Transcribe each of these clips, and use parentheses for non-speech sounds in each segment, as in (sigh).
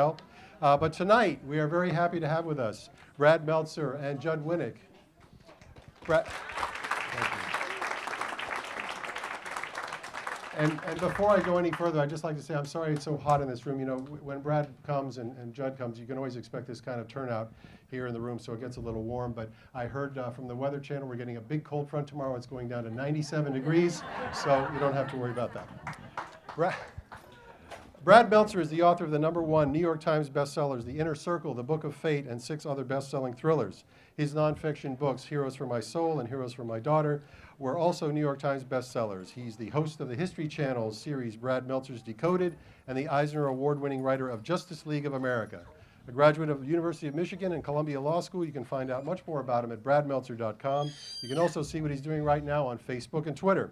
well. Uh, but tonight, we are very happy to have with us Brad Meltzer and Judd Winick. Brad, and, and before I go any further, I'd just like to say I'm sorry it's so hot in this room. You know, when Brad comes and, and Judd comes, you can always expect this kind of turnout here in the room, so it gets a little warm. But I heard uh, from the Weather Channel we're getting a big cold front tomorrow. It's going down to 97 degrees, so you don't have to worry about that. Brad, Brad Meltzer is the author of the number one New York Times bestsellers, The Inner Circle, The Book of Fate, and six other best selling thrillers. His nonfiction books, Heroes for My Soul and Heroes for My Daughter, were also New York Times bestsellers. He's the host of the History Channel's series Brad Meltzer's Decoded and the Eisner Award winning writer of Justice League of America. A graduate of the University of Michigan and Columbia Law School, you can find out much more about him at bradmeltzer.com. You can also see what he's doing right now on Facebook and Twitter.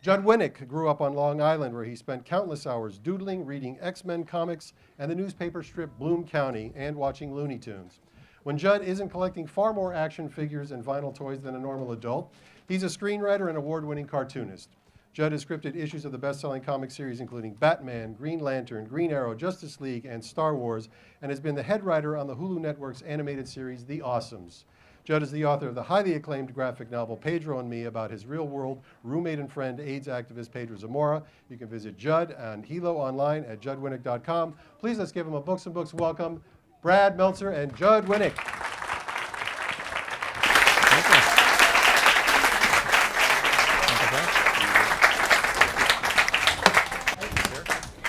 Judd Winick grew up on Long Island, where he spent countless hours doodling, reading X Men comics, and the newspaper strip Bloom County, and watching Looney Tunes. When Judd isn't collecting far more action figures and vinyl toys than a normal adult, he's a screenwriter and award winning cartoonist. Judd has scripted issues of the best selling comic series, including Batman, Green Lantern, Green Arrow, Justice League, and Star Wars, and has been the head writer on the Hulu Network's animated series, The Awesomes. Judd is the author of the highly acclaimed graphic novel Pedro and Me about his real world roommate and friend, AIDS activist Pedro Zamora. You can visit Judd and Hilo online at juddwinick.com. Please let's give him a Books and Books welcome, Brad Meltzer and Judd Winick.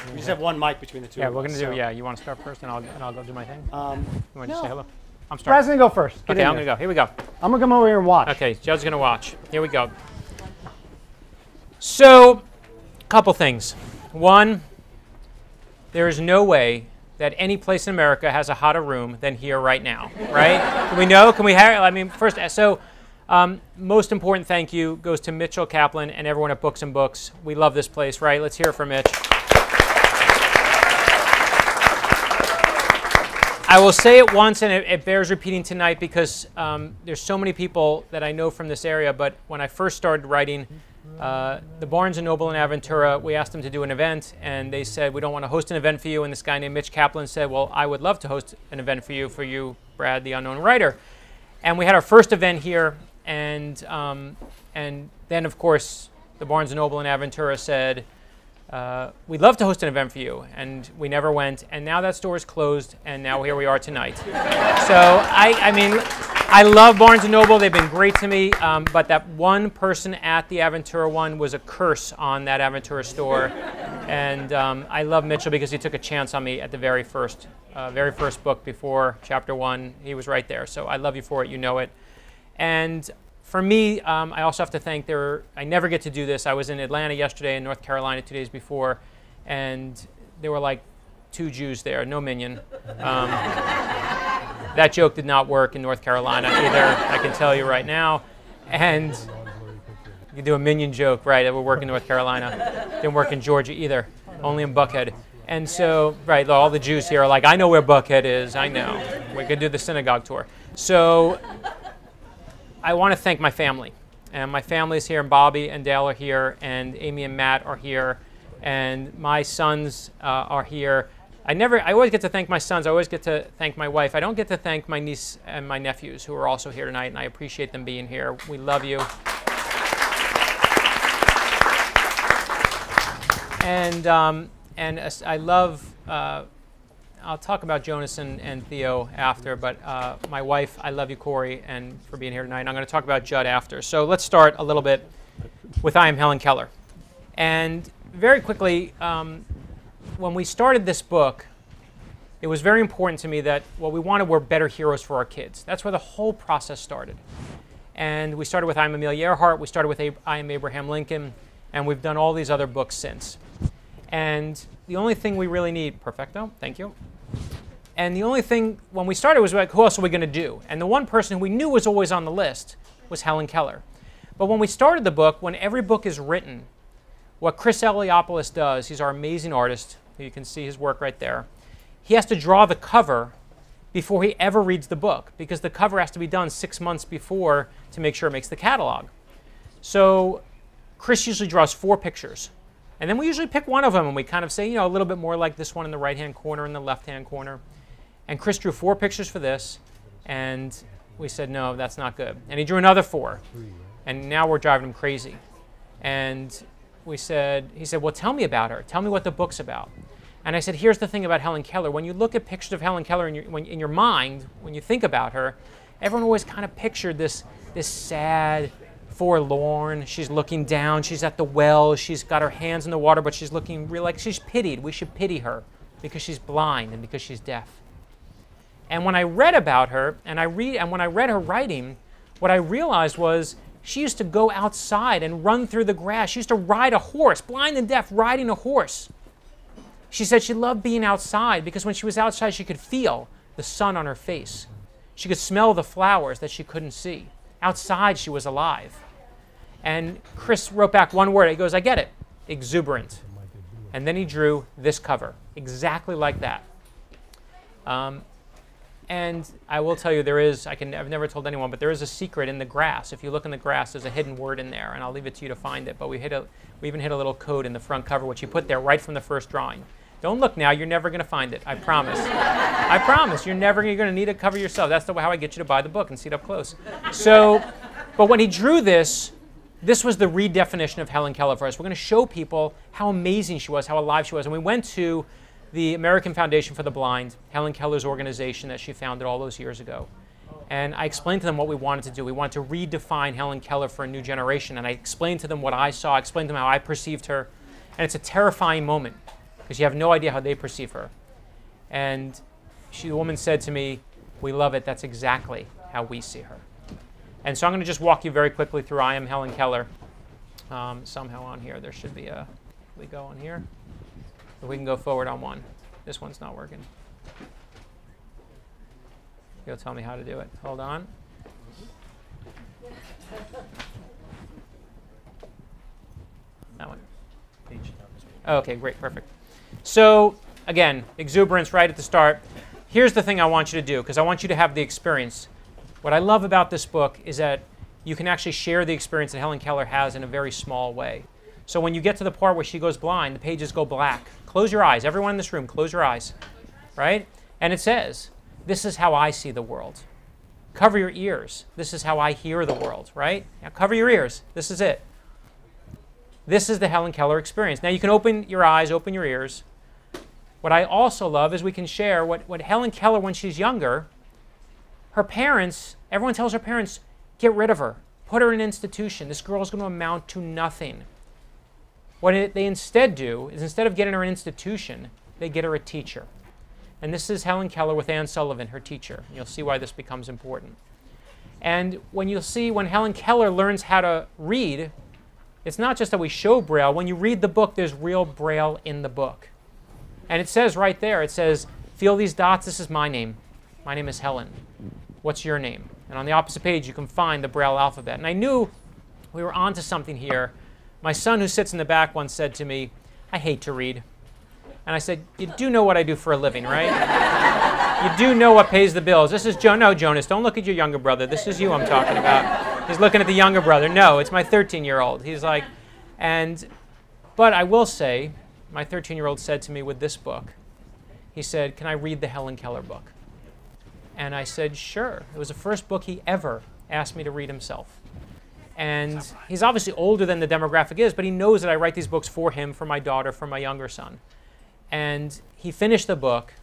We just have one mic between the two. Yeah, of we're gonna do. so, Yeah, you want to start first, and I'll and I'll go do my thing. You Um, want to just say hello? I'm Brad's starting. gonna go first. Get Okay, I'm there. gonna go. Here we go. I'm gonna come over here and watch. Okay, Judd's gonna watch. Here we go. So, couple things. One, there is no way that any place in America has a hotter room than here right now, right? Can we know? Can we have? I mean, first, so um, most important thank you goes to Mitchell Kaplan and everyone at Books and Books. We love this place, right? Let's hear it for Mitch. I will say it once, and it, it bears repeating tonight because um, there's so many people that I know from this area. But when I first started writing, uh, the Barnes and Noble in Aventura, we asked them to do an event, and they said we don't want to host an event for you. And this guy named Mitch Kaplan said, "Well, I would love to host an event for you, for you, Brad, the unknown writer." And we had our first event here, and um, and then of course the Barnes and Noble in Aventura said. Uh, we'd love to host an event for you, and we never went. And now that store is closed, and now here we are tonight. so I, I mean, I love Barnes Noble; they've been great to me. Um, but that one person at the Aventura one was a curse on that Aventura store, and um, I love Mitchell because he took a chance on me at the very first, uh, very first book before chapter one. He was right there. So I love you for it. You know it. And for me, um, I also have to thank there. I never get to do this. I was in Atlanta yesterday and North Carolina two days before, and there were like two Jews there, no minyan. Um, (laughs) that joke did not work in North Carolina either. I can tell you right now. And you do a minyan joke, right? It would work in North Carolina. Didn't work in Georgia either. Only in Buckhead. And so, right, all the Jews here are like, I know where Buckhead is. I know. We could do the synagogue tour. So I want to thank my family. And my family's here, and Bobby and Dale are here, and Amy and Matt are here, and my sons uh, are here. I never, I always get to thank my sons. I always get to thank my wife. I don't get to thank my niece and my nephews who are also here tonight, and I appreciate them being here. We love you. And um, and I love. Uh, I'll talk about Jonas and, and Theo after, but uh, my wife, I love you, Corey, and for being here tonight. I'm going to talk about Judd after. So let's start a little bit with I am Helen Keller. And very quickly, um, when we started this book, it was very important to me that what we wanted were better heroes for our kids. That's where the whole process started. And we started with I am Amelia Earhart, we started with I am Abraham Lincoln, and we've done all these other books since. And the only thing we really need, perfecto, thank you. And the only thing when we started was like, who else are we going to do? And the one person who we knew was always on the list was Helen Keller. But when we started the book, when every book is written, what Chris Eliopoulos does, he's our amazing artist. You can see his work right there. He has to draw the cover before he ever reads the book because the cover has to be done six months before to make sure it makes the catalog. So Chris usually draws four pictures And then we usually pick one of them and we kind of say, you know, a little bit more like this one in the right hand corner and the left hand corner. And Chris drew four pictures for this, and we said, no, that's not good. And he drew another four, and now we're driving him crazy. And we said, he said, well, tell me about her. Tell me what the book's about. And I said, here's the thing about Helen Keller. When you look at pictures of Helen Keller in your, when, in your mind, when you think about her, everyone always kind of pictured this, this sad, forlorn. She's looking down. She's at the well. She's got her hands in the water, but she's looking real like she's pitied. We should pity her because she's blind and because she's deaf. And when I read about her, and I read, and when I read her writing, what I realized was she used to go outside and run through the grass. She used to ride a horse, blind and deaf, riding a horse. She said she loved being outside because when she was outside, she could feel the sun on her face. She could smell the flowers that she couldn't see. Outside, she was alive. And Chris wrote back one word. He goes, I get it, exuberant. And then he drew this cover, exactly like that. Um, and I will tell you, there is, I can, I've never told anyone, but there is a secret in the grass. If you look in the grass, there's a hidden word in there, and I'll leave it to you to find it. But we, hit a, we even hit a little code in the front cover, which you put there right from the first drawing. Don't look now, you're never going to find it. I promise. I promise. You're never going to need to cover yourself. That's the, how I get you to buy the book and see it up close. So, but when he drew this, this was the redefinition of Helen Keller for us. We're going to show people how amazing she was, how alive she was. And we went to the American Foundation for the Blind, Helen Keller's organization that she founded all those years ago. And I explained to them what we wanted to do. We wanted to redefine Helen Keller for a new generation. And I explained to them what I saw, I explained to them how I perceived her. And it's a terrifying moment because you have no idea how they perceive her. And she, the woman said to me, We love it. That's exactly how we see her. And so I'm going to just walk you very quickly through I am Helen Keller. Um, somehow on here, there should be a. We go on here. we can go forward on one. This one's not working. You'll tell me how to do it. Hold on. That one. Okay, great, perfect. So again, exuberance right at the start. Here's the thing I want you to do, because I want you to have the experience. What I love about this book is that you can actually share the experience that Helen Keller has in a very small way. So when you get to the part where she goes blind, the pages go black. Close your eyes. Everyone in this room, close your eyes. Right? And it says, This is how I see the world. Cover your ears. This is how I hear the world. Right? Now cover your ears. This is it. This is the Helen Keller experience. Now you can open your eyes, open your ears. What I also love is we can share what, what Helen Keller, when she's younger, her parents, everyone tells her parents, get rid of her, put her in an institution. This girl is going to amount to nothing. What they instead do is instead of getting her an institution, they get her a teacher. And this is Helen Keller with Anne Sullivan, her teacher. You'll see why this becomes important. And when you'll see when Helen Keller learns how to read, it's not just that we show Braille. When you read the book, there's real Braille in the book. And it says right there, it says, feel these dots, this is my name. My name is Helen. What's your name? And on the opposite page, you can find the Braille alphabet. And I knew we were onto something here. My son, who sits in the back, once said to me, I hate to read. And I said, You do know what I do for a living, right? (laughs) you do know what pays the bills. This is Joe. No, Jonas, don't look at your younger brother. This is you I'm talking about. He's looking at the younger brother. No, it's my 13 year old. He's like, and, but I will say, my 13 year old said to me with this book, he said, Can I read the Helen Keller book? And I said, Sure. It was the first book he ever asked me to read himself. And he's obviously older than the demographic is, but he knows that I write these books for him, for my daughter, for my younger son. And he finished the book,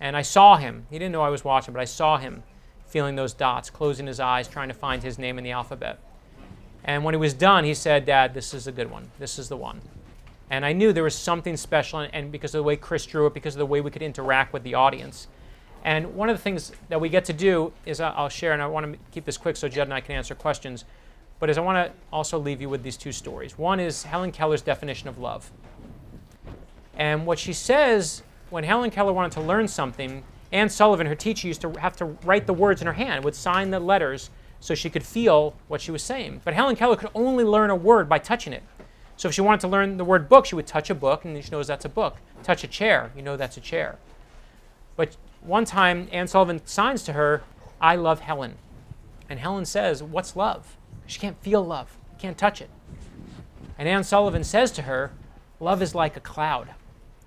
and I saw him. He didn't know I was watching, but I saw him feeling those dots, closing his eyes, trying to find his name in the alphabet. And when he was done, he said, Dad, this is a good one. This is the one. And I knew there was something special, and because of the way Chris drew it, because of the way we could interact with the audience. And one of the things that we get to do is uh, I'll share, and I want to keep this quick so Judd and I can answer questions, but is I want to also leave you with these two stories. One is Helen Keller's definition of love. And what she says when Helen Keller wanted to learn something, Anne Sullivan, her teacher, used to have to write the words in her hand, would sign the letters so she could feel what she was saying. But Helen Keller could only learn a word by touching it. So if she wanted to learn the word book, she would touch a book, and she knows that's a book. Touch a chair, you know that's a chair. But one time, Anne Sullivan signs to her, I love Helen. And Helen says, What's love? She can't feel love, can't touch it. And Anne Sullivan says to her, love is like a cloud.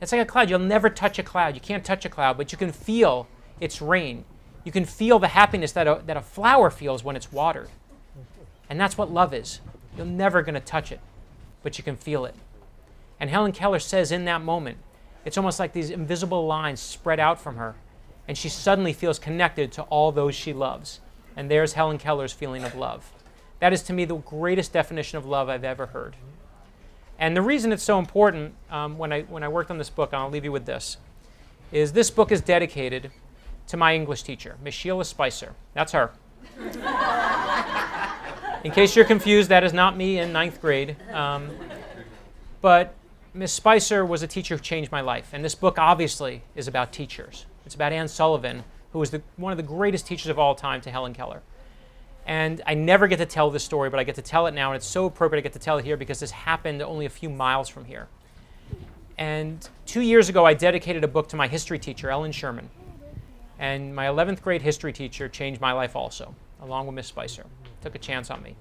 It's like a cloud. You'll never touch a cloud. You can't touch a cloud, but you can feel its rain. You can feel the happiness that a, that a flower feels when it's watered. And that's what love is. You're never going to touch it, but you can feel it. And Helen Keller says in that moment, it's almost like these invisible lines spread out from her, and she suddenly feels connected to all those she loves. And there's Helen Keller's feeling of love. That is to me the greatest definition of love I've ever heard. And the reason it's so important um, when, I, when I worked on this book, and I'll leave you with this, is this book is dedicated to my English teacher, Miss Sheila Spicer. That's her. (laughs) In case you're confused, that is not me in ninth grade. Um, but Miss Spicer was a teacher who changed my life. And this book obviously is about teachers. It's about Anne Sullivan, who was the, one of the greatest teachers of all time to Helen Keller. And I never get to tell this story, but I get to tell it now, and it's so appropriate I get to tell it here because this happened only a few miles from here. And two years ago, I dedicated a book to my history teacher, Ellen Sherman. And my 11th grade history teacher changed my life also, along with Miss Spicer. Took a chance on me.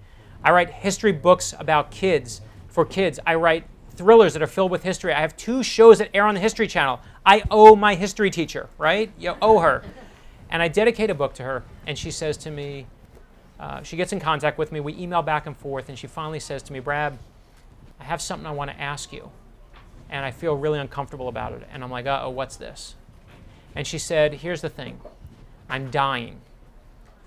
I write history books about kids, for kids. I write thrillers that are filled with history. I have two shows that air on the History Channel. I owe my history teacher, right? You owe her. And I dedicate a book to her, and she says to me, uh, she gets in contact with me. We email back and forth, and she finally says to me, Brad, I have something I want to ask you. And I feel really uncomfortable about it. And I'm like, uh oh, what's this? And she said, Here's the thing I'm dying.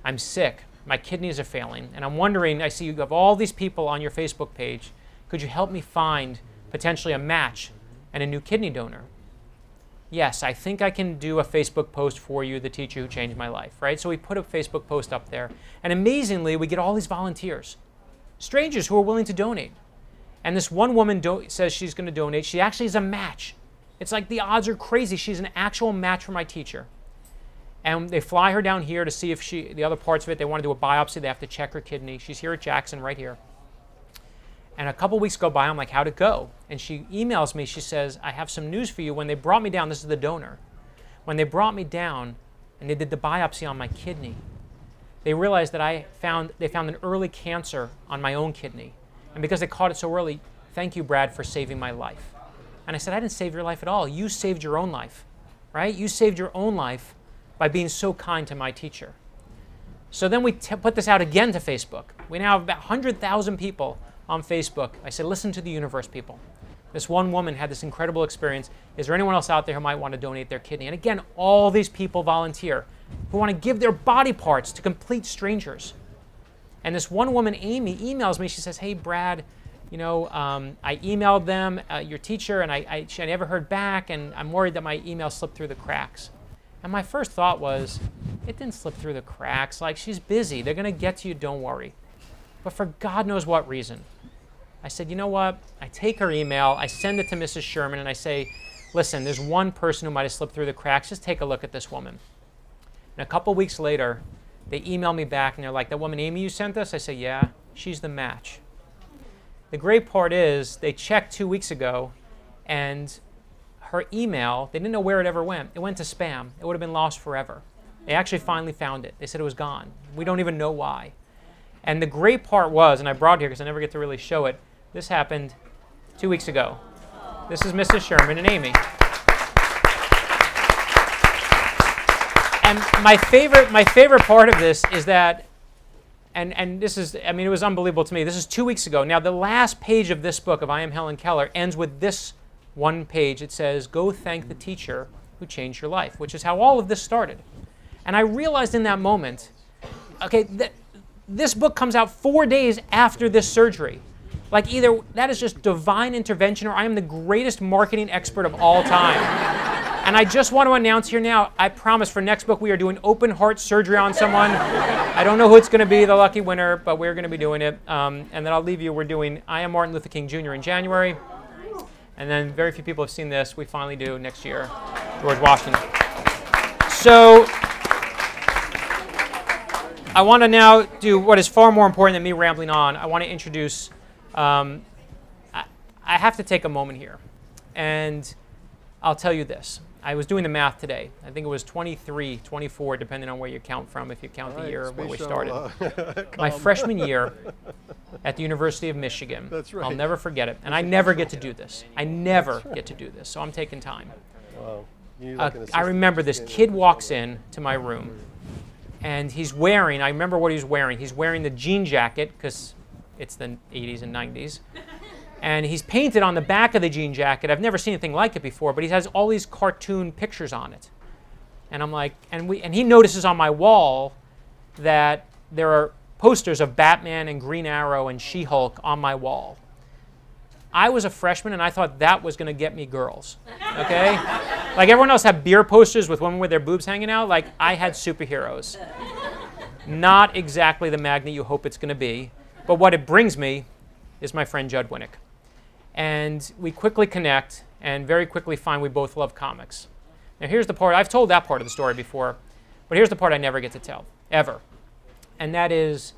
I'm sick. My kidneys are failing. And I'm wondering, I see you have all these people on your Facebook page. Could you help me find potentially a match and a new kidney donor? Yes, I think I can do a Facebook post for you, the teacher who changed my life, right? So we put a Facebook post up there. And amazingly, we get all these volunteers, strangers who are willing to donate. And this one woman do- says she's going to donate. She actually is a match. It's like the odds are crazy. She's an actual match for my teacher. And they fly her down here to see if she, the other parts of it, they want to do a biopsy. They have to check her kidney. She's here at Jackson, right here. And a couple weeks go by, I'm like, how'd it go? And she emails me, she says, I have some news for you. When they brought me down, this is the donor. When they brought me down and they did the biopsy on my kidney, they realized that I found, they found an early cancer on my own kidney. And because they caught it so early, thank you, Brad, for saving my life. And I said, I didn't save your life at all. You saved your own life, right? You saved your own life by being so kind to my teacher. So then we put this out again to Facebook. We now have about 100,000 people on Facebook. I said, listen to the universe, people. This one woman had this incredible experience. Is there anyone else out there who might want to donate their kidney? And again, all these people volunteer who want to give their body parts to complete strangers. And this one woman, Amy, emails me. She says, Hey, Brad, you know, um, I emailed them, uh, your teacher, and I, I, I never heard back, and I'm worried that my email slipped through the cracks. And my first thought was, it didn't slip through the cracks. Like, she's busy. They're going to get to you, don't worry. But for God knows what reason, I said, you know what? I take her email, I send it to Mrs. Sherman, and I say, listen, there's one person who might have slipped through the cracks. Just take a look at this woman. And a couple weeks later, they email me back and they're like, that woman Amy you sent us? I say, yeah, she's the match. The great part is they checked two weeks ago and her email, they didn't know where it ever went. It went to spam. It would have been lost forever. They actually finally found it. They said it was gone. We don't even know why. And the great part was, and I brought here because I never get to really show it, this happened two weeks ago. This is Mrs. Sherman and Amy. And my favorite, my favorite part of this is that, and, and this is, I mean, it was unbelievable to me. This is two weeks ago. Now, the last page of this book of I Am Helen Keller ends with this one page. It says, Go thank the teacher who changed your life, which is how all of this started. And I realized in that moment, okay, th- this book comes out four days after this surgery. Like, either that is just divine intervention, or I am the greatest marketing expert of all time. and I just want to announce here now I promise for next book we are doing open heart surgery on someone. I don't know who it's going to be, the lucky winner, but we're going to be doing it. Um, and then I'll leave you. We're doing I Am Martin Luther King Jr. in January. And then very few people have seen this. We finally do next year, George Washington. So I want to now do what is far more important than me rambling on. I want to introduce um, I, I have to take a moment here. And I'll tell you this. I was doing the math today. I think it was 23, 24, depending on where you count from, if you count the year where we started. Uh, (laughs) (laughs) My freshman year, (laughs) at the University of Michigan. That's right. I'll never forget it. And I never get to do this. I never get to do this. So I'm taking time. Wow. Uh, I remember this kid walks in to my room, and he's wearing. I remember what he was wearing. He's wearing the jean jacket because it's the 80s and 90s, (laughs) and he's painted on the back of the jean jacket. I've never seen anything like it before, but he has all these cartoon pictures on it, and I'm like, and we, and he notices on my wall that there are posters of Batman and Green Arrow and She-Hulk on my wall. I was a freshman and I thought that was going to get me girls. Okay? (laughs) like everyone else had beer posters with women with their boobs hanging out, like I had superheroes. (laughs) Not exactly the magnet you hope it's going to be, but what it brings me is my friend Judd Winick. And we quickly connect and very quickly find we both love comics. Now here's the part I've told that part of the story before, but here's the part I never get to tell ever. And that is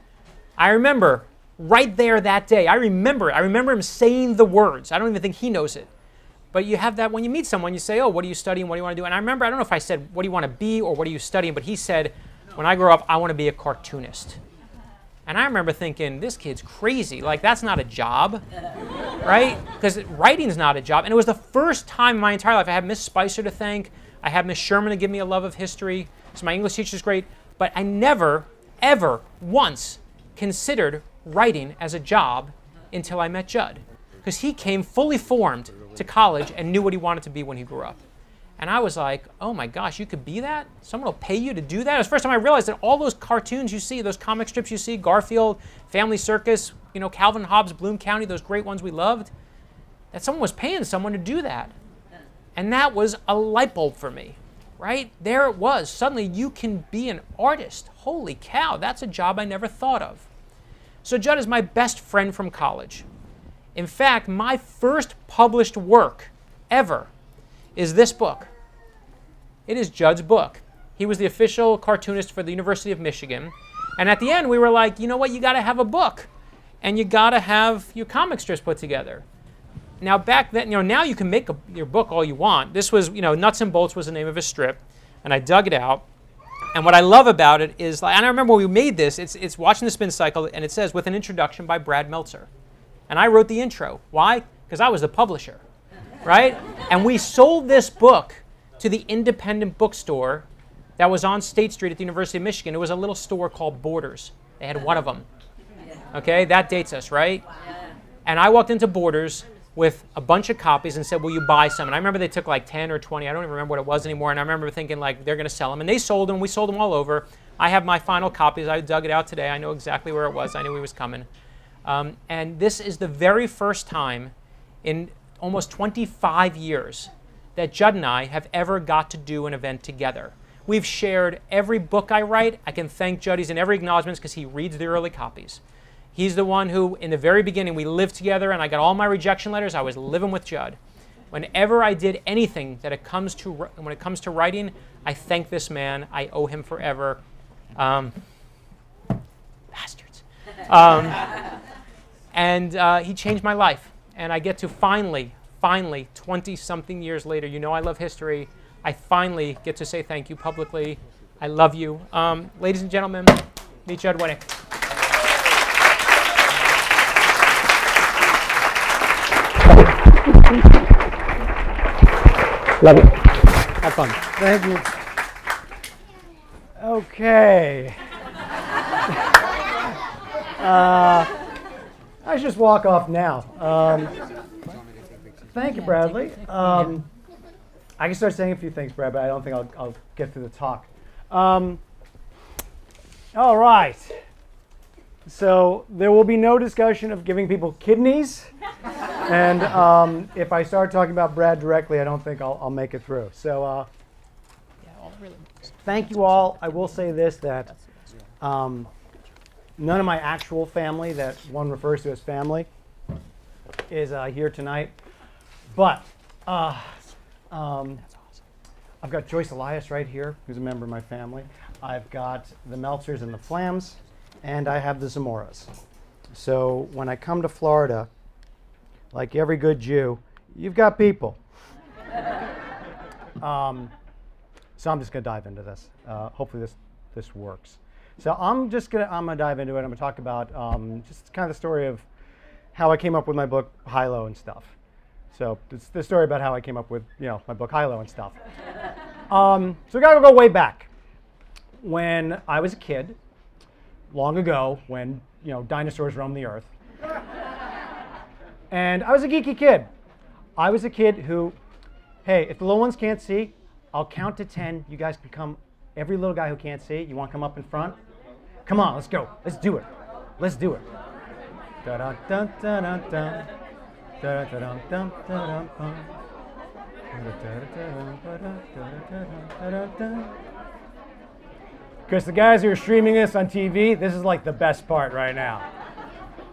I remember right there that day. I remember it. I remember him saying the words. I don't even think he knows it. But you have that when you meet someone, you say, Oh, what are you studying? What do you want to do? And I remember, I don't know if I said, What do you want to be or what are you studying? But he said, When I grow up, I want to be a cartoonist. And I remember thinking, This kid's crazy. Like, that's not a job, right? Because writing's not a job. And it was the first time in my entire life I had Miss Spicer to thank. I had Miss Sherman to give me a love of history. So my English teacher's great. But I never, ever once considered writing as a job until I met Judd. Because he came fully formed to college and knew what he wanted to be when he grew up. And I was like, oh my gosh, you could be that? Someone will pay you to do that? It was the first time I realized that all those cartoons you see, those comic strips you see, Garfield, Family Circus, you know, Calvin Hobbes, Bloom County, those great ones we loved, that someone was paying someone to do that. And that was a light bulb for me, right? There it was. Suddenly you can be an artist. Holy cow, that's a job I never thought of. So Judd is my best friend from college. In fact, my first published work ever is this book. It is Judd's book. He was the official cartoonist for the University of Michigan. And at the end, we were like, you know what? You got to have a book. And you got to have your comic strips put together. Now, back then, you know, now you can make a, your book all you want. This was, you know, Nuts and Bolts was the name of his strip. And I dug it out. And what I love about it is, like, and I remember when we made this, it's, it's watching the spin cycle, and it says with an introduction by Brad Meltzer. And I wrote the intro. Why? Because I was the publisher, right? And we sold this book to the independent bookstore that was on State Street at the University of Michigan. It was a little store called Borders. They had one of them. Okay, that dates us, right? And I walked into Borders with a bunch of copies and said, Will you buy some? And I remember they took like 10 or 20. I don't even remember what it was anymore. And I remember thinking, like, they're going to sell them. And they sold them. We sold them all over. I have my final copies. I dug it out today. I know exactly where it was. I knew he was coming. Um, and this is the very first time in almost 25 years that Judd and I have ever got to do an event together. We've shared every book I write. I can thank Judd. He's in every acknowledgments because he reads the early copies. He's the one who, in the very beginning, we lived together, and I got all my rejection letters. I was living with Judd. Whenever I did anything that it comes to when it comes to writing, I thank this man. I owe him forever. Um, bastards. Um, (laughs) and uh, he changed my life. And I get to finally, finally, 20 something years later, you know I love history. I finally get to say thank you publicly. I love you. Um, ladies and gentlemen, meet Judd Winick. Love it. Have fun. Thank you. Okay. (laughs) uh, I should just walk off now. Um, thank you, Bradley. Um, I can start saying a few things, Brad, but I don't think I'll, I'll get through the talk. Um, all right. So there will be no discussion of giving people kidneys. and um, if I start talking about Brad directly, I don't think I'll, I'll make it through. So uh, thank you all. I will say this that um, none of my actual family, that one refers to as family, is uh, here tonight. But uh, um, I've got Joyce Elias right here, who's a member of my family. I've got the Meltzers and the Flams, and I have the Zamoras. So when I come to Florida, like every good Jew, you've got people. (laughs) um, so I'm just going to dive into this. Uh, hopefully this this works. So I'm just gonna I'm gonna dive into it. I'm gonna talk about um, just kind of the story of how I came up with my book Hilo and stuff. So it's the story about how I came up with you know my book Hilo and stuff. (laughs) Um, so we gotta go way back when I was a kid, long ago, when you know dinosaurs roamed the earth, (laughs) and I was a geeky kid. I was a kid who, hey, if the little ones can't see, I'll count to ten. You guys can come. Every little guy who can't see, you want to come up in front? Come on, let's go. Let's do it. Let's do it. Because the guys who are streaming this on TV, this is like the best part right now.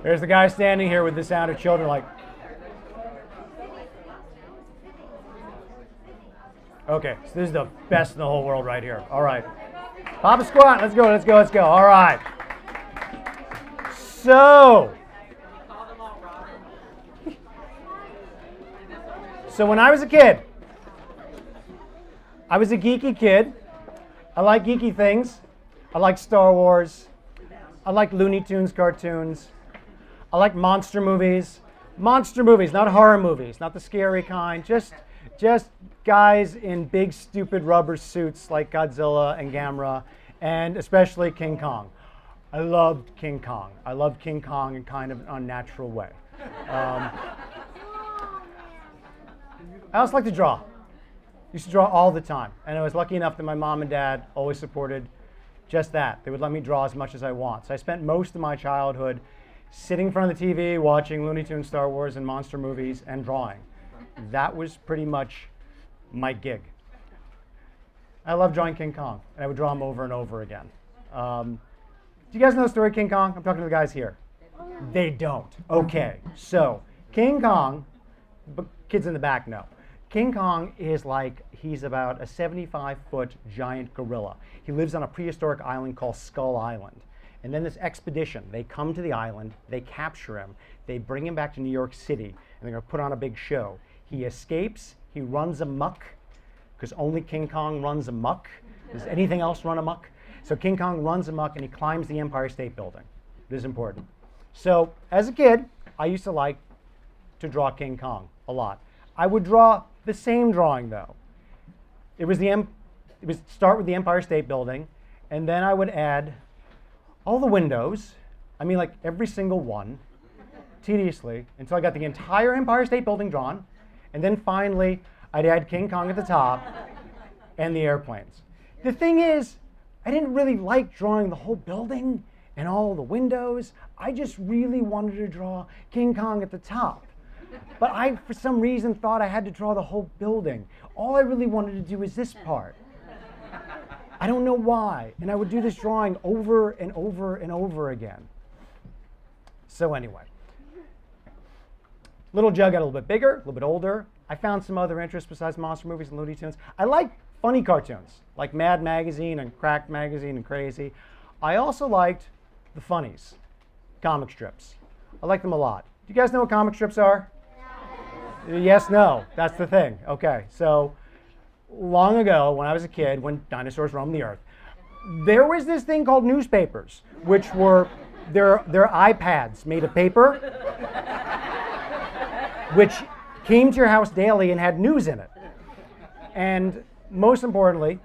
There's the guy standing here with the sound of children, like. Okay, so this is the best in the whole world right here. All right. Papa squat. Let's go, let's go, let's go. All right. So. So when I was a kid, I was a geeky kid. I like geeky things. I like Star Wars. I like Looney Tunes cartoons. I like monster movies. Monster movies, not horror movies, not the scary kind. Just, just guys in big, stupid rubber suits like Godzilla and Gamera, and especially King Kong. I loved King Kong. I loved King Kong in kind of an unnatural way. Um, I also like to draw. Used to draw all the time, and I was lucky enough that my mom and dad always supported just that. They would let me draw as much as I want. So I spent most of my childhood sitting in front of the TV, watching Looney Tunes, Star Wars, and monster movies, and drawing. That was pretty much my gig. I love drawing King Kong, and I would draw him over and over again. Um, do you guys know the story of King Kong? I'm talking to the guys here. They don't. Okay, so King Kong, but kids in the back know. King Kong is like, he's about a 75 foot giant gorilla. He lives on a prehistoric island called Skull Island. And then this expedition, they come to the island, they capture him, they bring him back to New York City, and they're going to put on a big show. He escapes, he runs amok, because only King Kong runs amok. Does anything else run amok? So King Kong runs amok and he climbs the Empire State Building. This is important. So as a kid, I used to like to draw King Kong a lot. I would draw the same drawing though. It was the em- it was start with the Empire State Building, and then I would add all the windows. I mean, like every single one, tediously until I got the entire Empire State Building drawn, and then finally I'd add King Kong at the top and the airplanes. The thing is, I didn't really like drawing the whole building and all the windows. I just really wanted to draw King Kong at the top. But I, for some reason, thought I had to draw the whole building. All I really wanted to do was this part. I don't know why. And I would do this drawing over and over and over again. So, anyway, little Judd got a little bit bigger, a little bit older. I found some other interests besides monster movies and Looney Tunes. I like funny cartoons, like Mad Magazine and Cracked Magazine and Crazy. I also liked the funnies, comic strips. I like them a lot. Do you guys know what comic strips are? No. Yes, no. That's the thing. Okay, so long ago, when I was a kid, when dinosaurs roamed the earth, there was this thing called newspapers, which were their, their iPads made of paper, which came to your house daily and had news in it. And most importantly,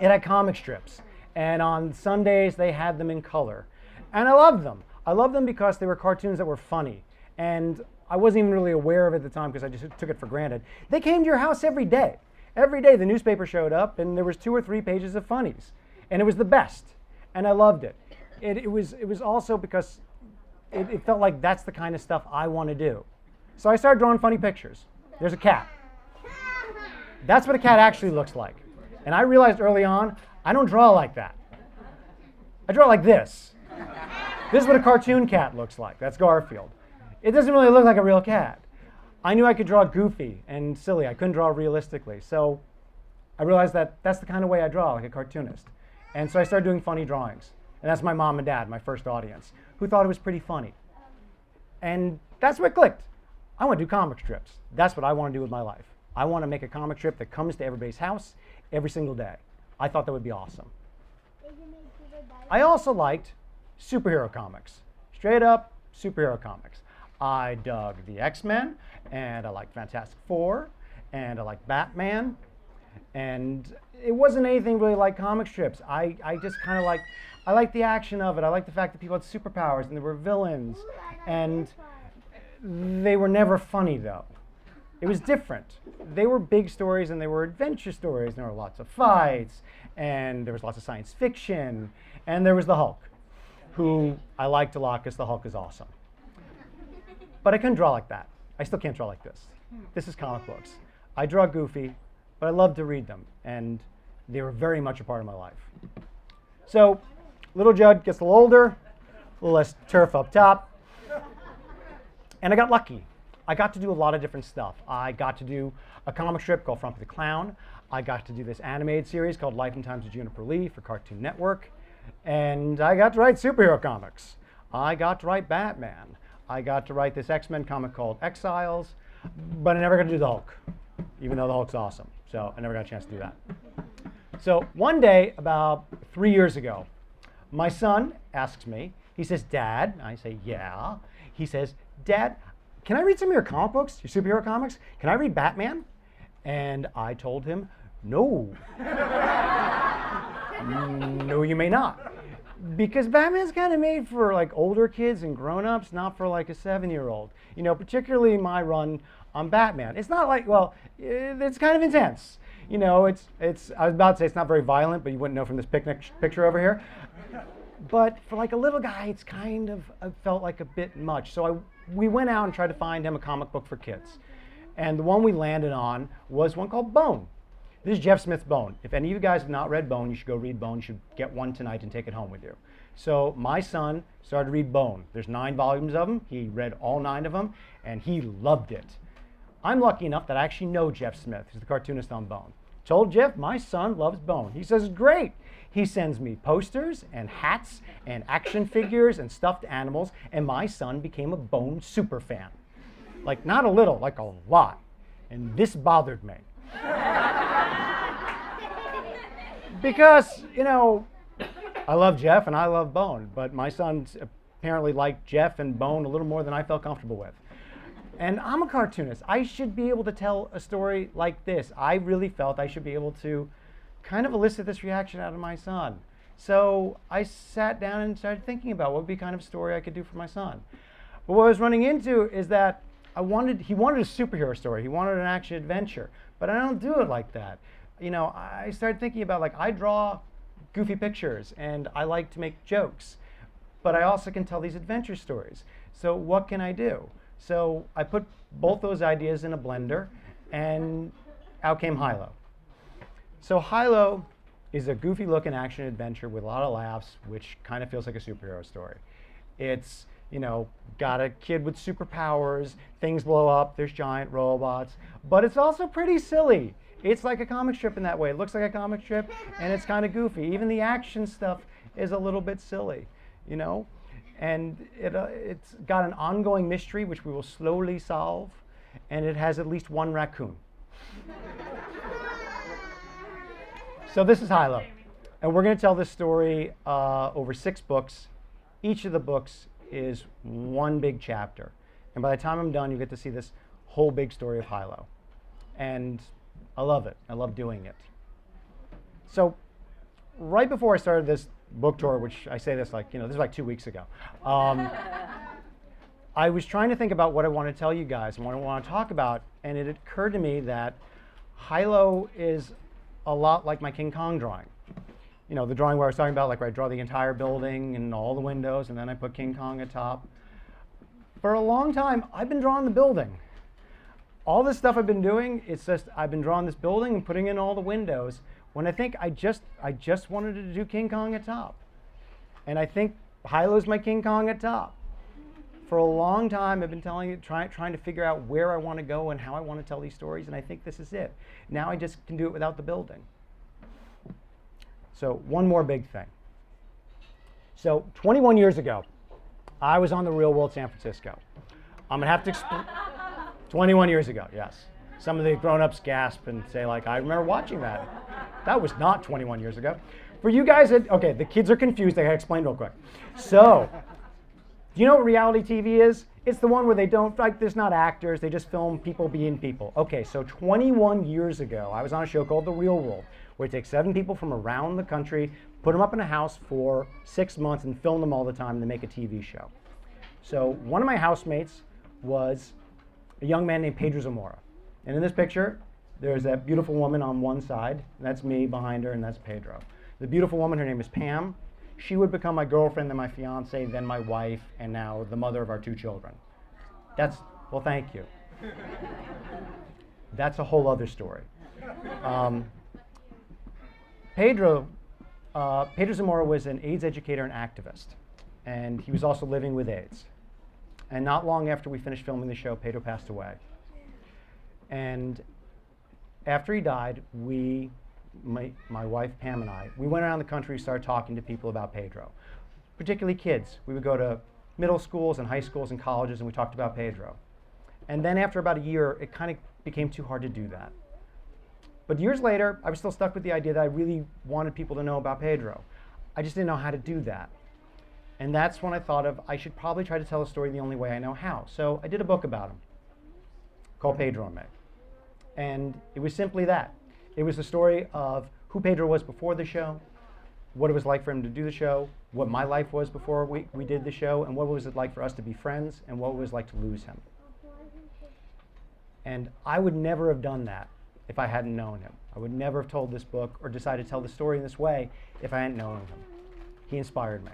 it had comic strips. And on Sundays, they had them in color. And I loved them. I loved them because they were cartoons that were funny. And I wasn't even really aware of it at the time because I just took it for granted. They came to your house every day. Every day the newspaper showed up and there was two or three pages of funnies. And it was the best. And I loved it. It, it was, it was also because it, it felt like that's the kind of stuff I want to do. So I started drawing funny pictures. There's a cat. That's what a cat actually looks like. And I realized early on, I don't draw like that. I draw like this. This is what a cartoon cat looks like. That's Garfield. It doesn't really look like a real cat. I knew I could draw goofy and silly. I couldn't draw realistically. So I realized that that's the kind of way I draw, like a cartoonist. And so I started doing funny drawings. And that's my mom and dad, my first audience, who thought it was pretty funny. And that's what clicked. I want to do comic strips. That's what I want to do with my life. I want to make a comic strip that comes to everybody's house every single day. I thought that would be awesome. I also liked superhero comics, straight up superhero comics. I dug the X Men, and I liked Fantastic Four, and I liked Batman, and it wasn't anything really like comic strips. I, I just kind of like, I liked the action of it. I liked the fact that people had superpowers and there were villains, and they were never funny though. It was different. They were big stories and they were adventure stories. And there were lots of fights, and there was lots of science fiction, and there was the Hulk, who I liked a lot because the Hulk is awesome. But I couldn't draw like that. I still can't draw like this. This is comic books. I draw goofy, but I love to read them, and they were very much a part of my life. So, little Judd gets a little older, a little less turf up top, and I got lucky. I got to do a lot of different stuff. I got to do a comic strip called Frumpy the Clown. I got to do this animated series called Life and Times of Juniper Lee for Cartoon Network. And I got to write superhero comics. I got to write Batman. I got to write this X Men comic called Exiles, but I never got to do the Hulk, even though the Hulk's awesome. So I never got a chance to do that. So one day, about three years ago, my son asks me, he says, Dad, I say, yeah. He says, Dad, can I read some of your comic books, your superhero comics? Can I read Batman? And I told him, no. (laughs) no, you may not. Because Batman's kind of made for like older kids and grown-ups, not for like a seven-year-old. You know, particularly my run on Batman. It's not like, well, it's kind of intense. You know, it's, it's, I was about to say it's not very violent, but you wouldn't know from this picnic picture over here. But for like a little guy, it's kind of uh, felt like a bit much. So I, we went out and tried to find him a comic book for kids. And the one we landed on was one called Bone. This is Jeff Smith's Bone. If any of you guys have not read Bone, you should go read Bone. You should get one tonight and take it home with you. So my son started to read Bone. There's nine volumes of them. He read all nine of them, and he loved it. I'm lucky enough that I actually know Jeff Smith, who's the cartoonist on Bone. Told Jeff, my son loves Bone. He says, it's great. He sends me posters and hats and action figures and stuffed animals, and my son became a Bone super fan. Like, not a little, like a lot. And this bothered me. because, you know, I love Jeff and I love Bone, but my son apparently liked Jeff and Bone a little more than I felt comfortable with. And I'm a cartoonist. I should be able to tell a story like this. I really felt I should be able to kind of elicit this reaction out of my son. So I sat down and started thinking about what would be kind of story I could do for my son. But what I was running into is that I wanted, he wanted a superhero story. He wanted an action adventure, but I don't do it like that. You know, I started thinking about like, I draw goofy pictures and I like to make jokes, but I also can tell these adventure stories. So what can I do? So I put both those ideas in a blender and out came Hilo. So Hilo is a goofy looking action adventure with a lot of laughs, which kind of feels like a superhero story. It's you know, got a kid with superpowers, things blow up, there's giant robots, but it's also pretty silly. It's like a comic strip in that way. It looks like a comic strip and it's kind of goofy. Even the action stuff is a little bit silly, you know? And it, uh, it's got an ongoing mystery which we will slowly solve, and it has at least one raccoon. So this is Hilo. And we're going to tell this story uh, over six books. Each of the books is one big chapter. And by the time I'm done, you get to see this whole big story of Hilo. And I love it. I love doing it. So, right before I started this book tour, which I say this like, you know, this is like two weeks ago, um, (laughs) I was trying to think about what I want to tell you guys and what I want to talk about. And it occurred to me that Hilo is a lot like my King Kong drawing you know, the drawing where I was talking about, like where I draw the entire building and all the windows, and then I put King Kong atop. For a long time, I've been drawing the building. All this stuff I've been doing, it's just I've been drawing this building and putting in all the windows. When I think I just I just wanted to do King Kong atop. and I think Hilo's my King Kong at top. For a long time, I've been telling it, trying trying to figure out where I want to go and how I want to tell these stories, and I think this is it. Now I just can do it without the building. So one more big thing. So 21 years ago, I was on the real world San Francisco. I'm gonna have to explain. (laughs) 21 years ago, yes. Some of the grown-ups gasp and say like, I remember watching that. That was not 21 years ago. For you guys, okay, the kids are confused. I gotta explain real quick. So, do you know what reality TV is? It's the one where they don't, like, there's not actors, they just film people being people. Okay, so 21 years ago, I was on a show called The Real World, where you take seven people from around the country, put them up in a house for six months, and film them all the time, and then make a TV show. So, one of my housemates was a young man named Pedro Zamora. And in this picture, there's that beautiful woman on one side, that's me behind her, and that's Pedro. The beautiful woman, her name is Pam. She would become my girlfriend, then my fiance, then my wife, and now the mother of our two children. That's, well, thank you. That's a whole other story. Um, Pedro, uh, Pedro Zamora was an AIDS educator and activist, and he was also living with AIDS. And not long after we finished filming the show, Pedro passed away. And after he died, we, my, my wife Pam and I, we went around the country, started talking to people about Pedro, particularly kids. We would go to middle schools and high schools and colleges, and we talked about Pedro. And then after about a year, it kind of became too hard to do that. But years later, I was still stuck with the idea that I really wanted people to know about Pedro. I just didn't know how to do that. And that's when I thought of I should probably try to tell a story the only way I know how. So I did a book about him called Pedro and Me. And it was simply that. It was the story of who Pedro was before the show, what it was like for him to do the show, what my life was before we, we did the show, and what was it like for us to be friends, and what it was like to lose him. And I would never have done that if I hadn't known him. I would never have told this book or decided to tell the story in this way if I hadn't known him. He inspired me.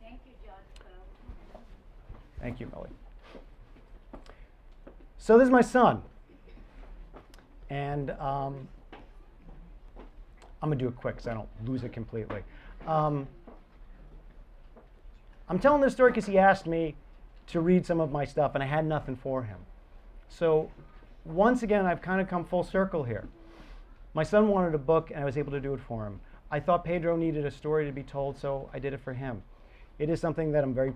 Thank you, Judge. Thank you, Millie. So this is my son. And um, I'm going to do it quick because I don't lose it completely. Um, I'm telling this story because he asked me to read some of my stuff, and I had nothing for him. So once again, I've kind of come full circle here. My son wanted a book, and I was able to do it for him. I thought Pedro needed a story to be told, so I did it for him. It is something that I'm very,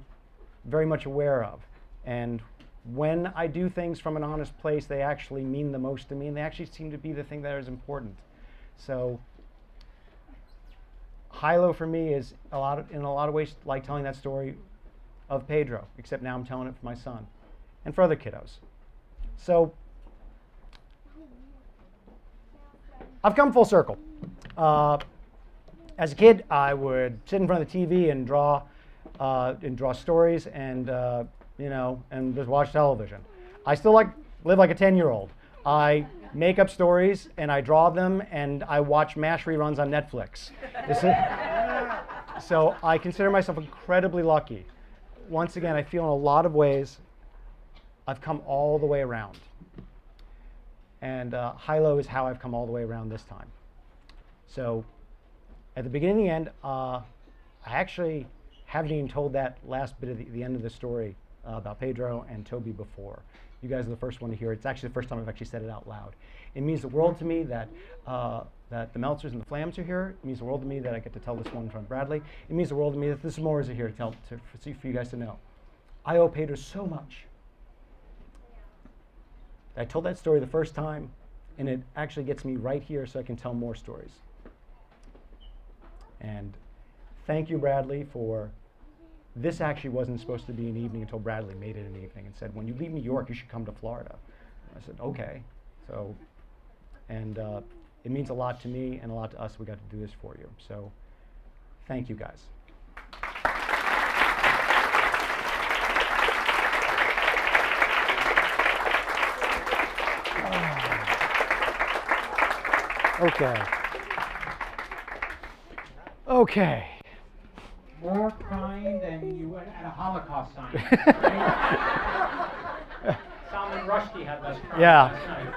very much aware of. And when I do things from an honest place, they actually mean the most to me, and they actually seem to be the thing that is important. So Hilo for me is a lot of, in a lot of ways like telling that story of Pedro, except now I'm telling it for my son and for other kiddos. So I've come full circle. Uh, as a kid, I would sit in front of the TV and draw uh, and draw stories and uh, you know and just watch television. I still like live like a 10-year-old. I make up stories and I draw them and I watch MASH reruns on Netflix. (laughs) So I consider myself incredibly lucky. Once again, I feel in a lot of ways I've come all the way around. And uh, Hilo is how I've come all the way around this time. So at the beginning and the end, uh, I actually haven't even told that last bit of the, the end of the story uh, about Pedro and Toby before. You guys are the first one to hear it. It's actually the first time I've actually said it out loud. It means the world to me that, uh, that the Meltzers and the Flams are here. It means the world to me that I get to tell this one of Bradley. It means the world to me that the Zamoras are here to tell, to, for, for you guys to know. I owe Pedro so much. I told that story the first time, and it actually gets me right here so I can tell more stories. And thank you, Bradley, for this actually wasn't supposed to be an evening until Bradley made it an evening and said, when you leave New York, you should come to Florida. I said, okay. So, and uh, it means a lot to me and a lot to us. We got to do this for you. So, thank you guys. (sighs) Okay. Okay. Kind than you would at a Holocaust sign. (laughs) Salman Rushdie had less crime Yeah. last night.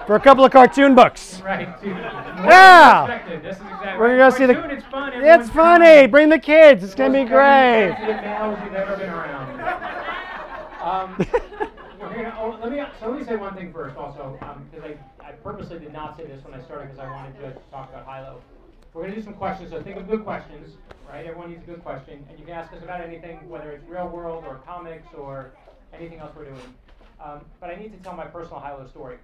(laughs) For a couple of cartoon books. Um, right. Yeah. than expected. This is exactly We're gonna go see the- Cartoon, It's fun. It's funny. kind. Bring the kids. It's gonna be great. sensitive males you've ever been around. Um, (laughs) gonna- oh, let me so let me say one thing first, also, because I, I purposely did not say this when I started because I wanted to talk about Hilo. We're gonna do some questions, so think of good questions, right? Everyone needs a good question, and you can ask us about anything, whether it's real world or comics or anything else we're doing. Um, but I need to tell my personal Hilo story.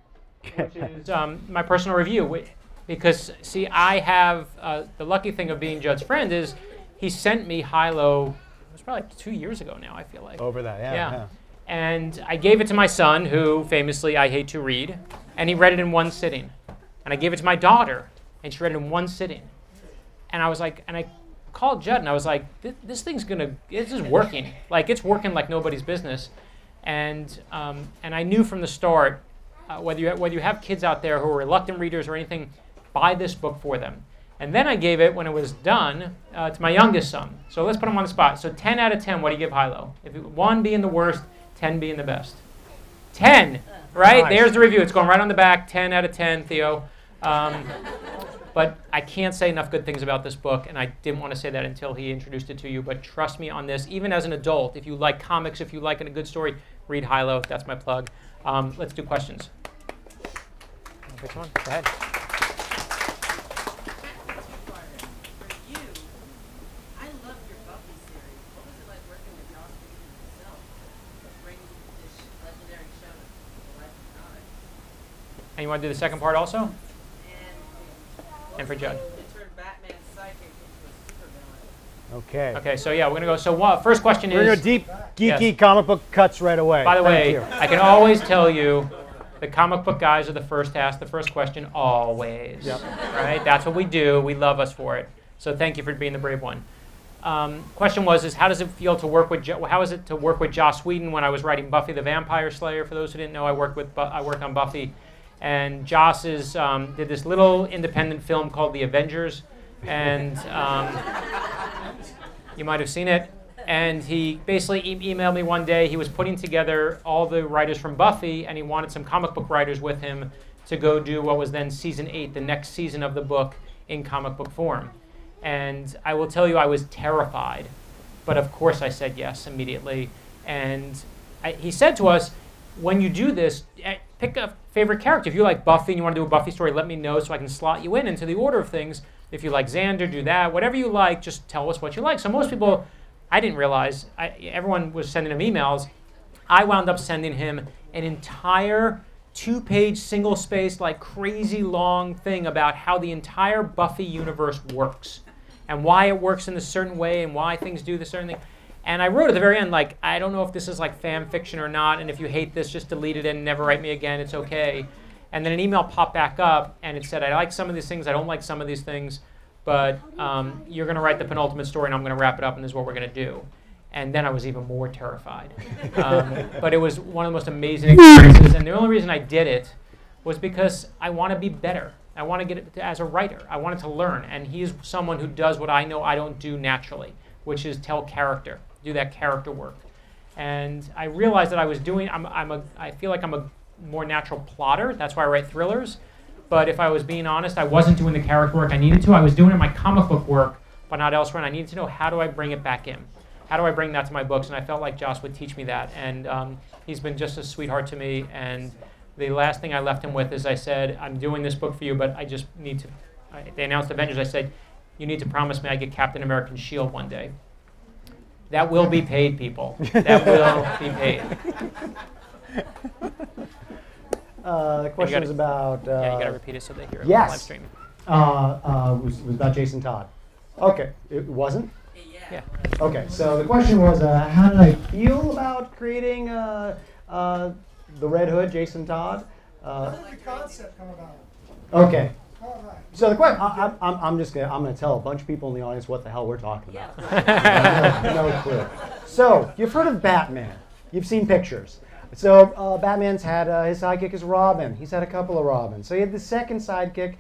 which (laughs) is um, my personal review. Because, see, I have uh, the lucky thing of being Judd's friend is he sent me Hilo, it was probably two years ago now, I feel like. Over that, yeah. Yeah. And I gave it to my son, who famously I hate to read, and he read it in one sitting. And I gave it to my daughter, and she read it in one sitting. And I was like, and I called Judd, and I was like, this, this thing's gonna, this is working. Like it's working like nobody's business. And um, and I knew from the start, uh, whether you whether you have kids out there who are reluctant readers or anything, buy this book for them. And then I gave it when it was done uh, to my youngest son. So let's put him on the spot. So 10 out of 10, what do you give Hilo? If it, one being the worst, 10 being the best. 10, right? Nice. There's the review. It's going right on the back. 10 out of 10, Theo. Um, (laughs) but I can't say enough good things about this book, and I didn't want to say that until he introduced it to you. But trust me on this, even as an adult, if you like comics, if you like a good story, read Hilo. That's my plug. Um, let's do questions. Which one? Go ahead. For you, I loved your Buffy series. What was it like working with Joss Whedon himself, bringing this legendary show to life and comics? And you want to do the second part also? And for Judd. it turned Batman's sidekick into a supervillain. Okay. Okay, so yeah, we're gonna go. So what, first question is We're going to deep, geeky Yes. comic book cuts right away. By the Thank way, you. I can always tell you, the comic book guys are the first to ask the first question, always. Yep. Right? That's what we do. We love us for it. So thank you for being the brave one. Um, question was, is how does it feel to work with? Jo- how is it to work with Joss Whedon when I was writing Buffy the Vampire Slayer? For those who didn't know, I worked with Bu- I worked on Buffy, and Joss is um, did this little independent film called The Avengers, and um, you might have seen it. And he basically e- emailed me one day. He was putting together all the writers from Buffy, and he wanted some comic book writers with him to go do what was then season eight, the next season of the book in comic book form. And I will tell you, I was terrified. But of course, I said yes immediately. And I, he said to us, when you do this, eh, pick a favorite character. If you like Buffy and you want to do a Buffy story, let me know so I can slot you in into the order of things. If you like Xander, do that. Whatever you like, just tell us what you like. So most people, I didn't realize, I, everyone was sending him emails. I wound up sending him an entire two-page, single-spaced, like crazy long thing about how the entire Buffy universe works and why it works in a certain way and why things do the certain thing. And I wrote at the very end, like, I don't know if this is like fan fiction or not, and if you hate this, just delete it and never write me again. It's okay. And then an email popped back up, and it said, I like some of these things, I don't like some of these things, but um, you're going to write the penultimate story, and I'm going to wrap it up, and this is what we're going to do. And then I was even more terrified. (laughs) Um, but it was one of the most amazing experiences, and the only reason I did it was because I want to be better. I want to get it as a writer. I wanted to learn, and he's someone who does what I know I don't do naturally, which is tell character, do that character work. And I realized that I was doing. I'm, I'm a. I feel like I'm a more natural plotter. That's why I write thrillers. But if I was being honest, I wasn't doing the character work I needed to. I was doing it in my comic book work, but not elsewhere. And I needed to know how do I bring it back in? How do I bring that to my books? And I felt like Joss would teach me that. And um, he's been just a sweetheart to me. And the last thing I left him with is I said, I'm doing this book for you, but I just need to. I, they announced Avengers. I said, you need to promise me I get Captain American Shield one day. That will be paid, people. That (laughs) will be paid. Uh, the question gotta- was about. Uh, yeah, you got to repeat it so they hear it yes. live stream. uh, uh, was, was about Jason Todd. Okay, it wasn't. Yeah. Yeah. Okay, so the question was, uh, how did I feel about creating uh, uh, the Red Hood, Jason Todd? Uh, How did the concept come about? okay, All right. So the question, I, I'm, I'm just gonna, I'm gonna tell a bunch of people in the audience what the hell we're talking about. no, (laughs) no clue. So you've heard of Batman. You've seen pictures. So uh, Batman's had uh, his sidekick is Robin. He's had a couple of Robins. So he had the second sidekick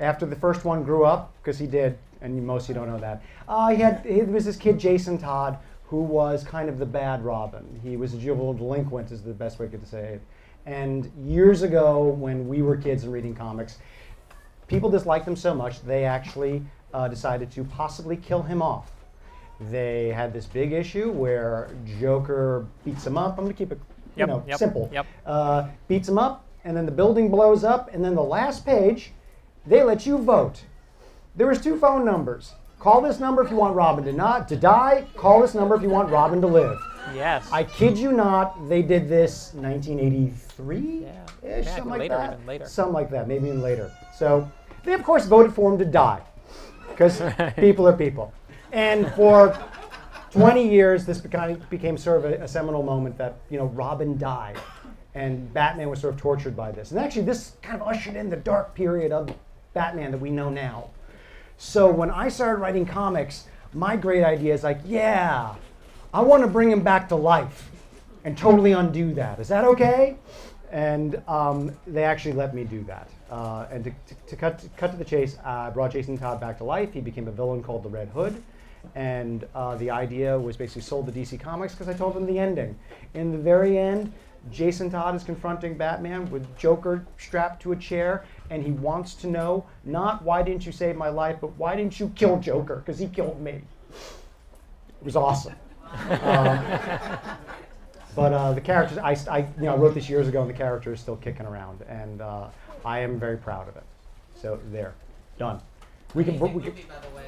after the first one grew up, because he did, and most of you don't know that. Uh, he had he was this kid Jason Todd who was kind of the bad Robin. He was a juvenile delinquent, is the best way to say it. And years ago, when we were kids and reading comics, people disliked him so much they actually uh, decided to possibly kill him off. They had this big issue where Joker beats him up. I'm going to keep it, you Yep, know, yep, simple. yep. Uh, beats him up, and then the building blows up, and then the last page, they let you vote. There was two phone numbers. Call this number if you want Robin to not to die. Call this number if you want Robin to live. Yes. I kid you not, they did this 1983 Yeah. ish, Yeah, something like later, that. even later. Something like that, maybe even later. So they of course voted for him to die, because (laughs) people are people. And for 20 years, this became, became sort of a, a seminal moment that you know Robin died, and Batman was sort of tortured by this. And actually, this kind of ushered in the dark period of Batman that we know now. So when I started writing comics, my great idea is like, yeah, I want to bring him back to life and totally undo that. Is that okay? And um, they actually let me do that. Uh, and to, to, to cut, to cut to the chase, I brought Jason Todd back to life. He became a villain called the Red Hood. And uh, the idea was basically sold to DC Comics because I told them the ending. In the very end, Jason Todd is confronting Batman with Joker strapped to a chair, and he wants to know not why didn't you save my life, but why didn't you kill Joker? Because he killed me. It was awesome. (laughs) Um, but uh, the characters, I, I you know, I wrote this years ago, and the character is still kicking around, and uh, I am very proud of it. So there, done. We can. We can movie, by the way.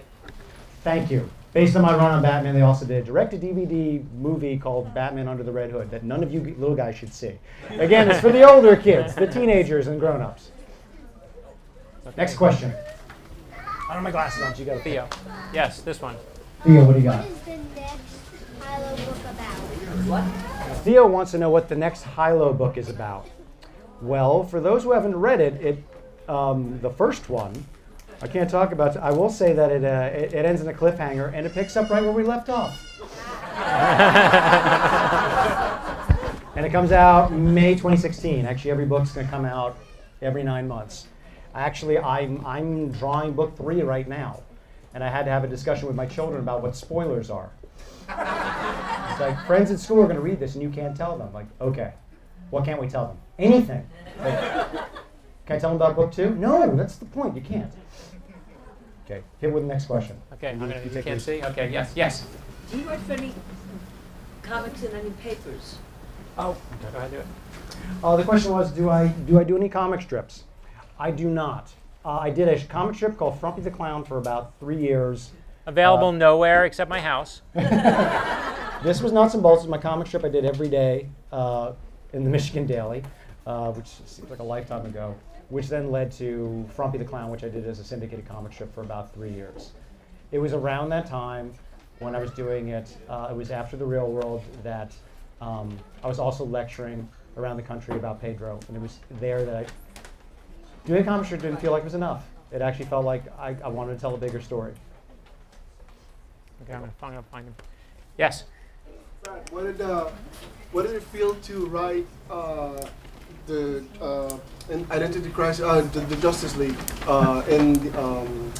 Thank you. Based on my run on Batman, they also did a direct-to-DVD movie called Batman Under the Red Hood that none of you little guys should see. Again, it's for the older kids, the teenagers and grown-ups. Next question. I don't have my glasses on, so you got to Theo. Yes, this one. Theo, what do you got? What is the next Hilo book about? Theo wants to know what the next Hilo book is about. Well, for those who haven't read it, it um, the first one, I can't talk about. I will say that it, uh, it it ends in a cliffhanger and it picks up right where we left off. and it comes out May 2016. Actually, every book's going to come out every nine months. Actually, I'm I'm drawing book three right now, and I had to have a discussion with my children about what spoilers are. It's like friends at school are going to read this and you can't tell them. Like, okay, what can't we tell them? Anything. Can I tell them about book two? No, that's the point. You can't. Okay, hit with the next question. Okay, I'm You- gonna, you you can't these. see? Okay, yes, yes. Do you write for any comics in any papers? Oh, okay, go ahead, do it. Uh, the question was, do I do I do any comic strips? I do not. Uh, I did a comic strip called Frumpy the Clown for about three years. Available nowhere except my house. (laughs) This was Nuts and Bolts. It was my comic strip I did every day uh, in the Michigan Daily, uh, which seems like a lifetime ago. Which then led to Frumpy the Clown, which I did as a syndicated comic strip for about three years. It was around that time when I was doing it. Uh, it was after the Real World that um, I was also lecturing around the country about Pedro, and it was there that I, doing a comic strip didn't feel like it was enough. It actually felt like I, I wanted to tell a bigger story. Okay, I'm gonna, find him. Yes. Brad, what did uh, what did it feel to write uh, the uh, in Identity Crisis, uh, the, the Justice League uh, in the, um,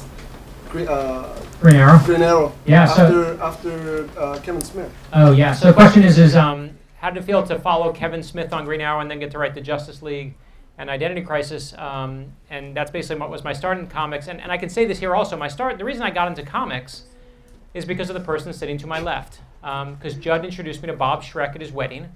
Green, uh, Green Arrow. Green Arrow Yeah, so- after after uh, Kevin Smith? Oh yeah. So the question is, is um, how did it feel to follow Kevin Smith on Green Arrow and then get to write the Justice League and Identity Crisis? Um, and that's basically what was my start in comics. And, and I can say this here also. My start. The reason I got into comics is because of the person sitting to my left. Because Judd introduced me to Bob Schreck at his wedding.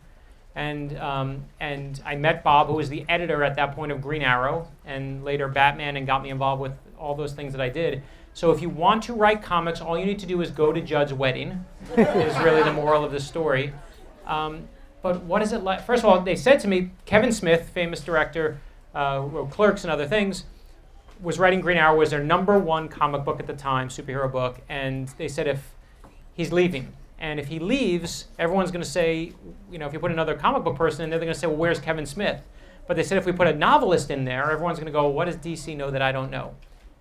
And, um, and I met Bob, who was the editor at that point of Green Arrow, and later Batman, and got me involved with all those things that I did. So if you want to write comics, all you need to do is go to Judd's wedding. is really the moral of the story. Um, but what is it like? First of all, they said to me, Kevin Smith, famous director, uh, wrote Clerks and other things, was writing Green Arrow was their number one comic book at the time, superhero book, and they said if he's leaving, and if he leaves, everyone's going to say, you know, if you put another comic book person in there, they're going to say, well, where's Kevin Smith? But they said if we put a novelist in there, everyone's going to go, what does DC know that I don't know?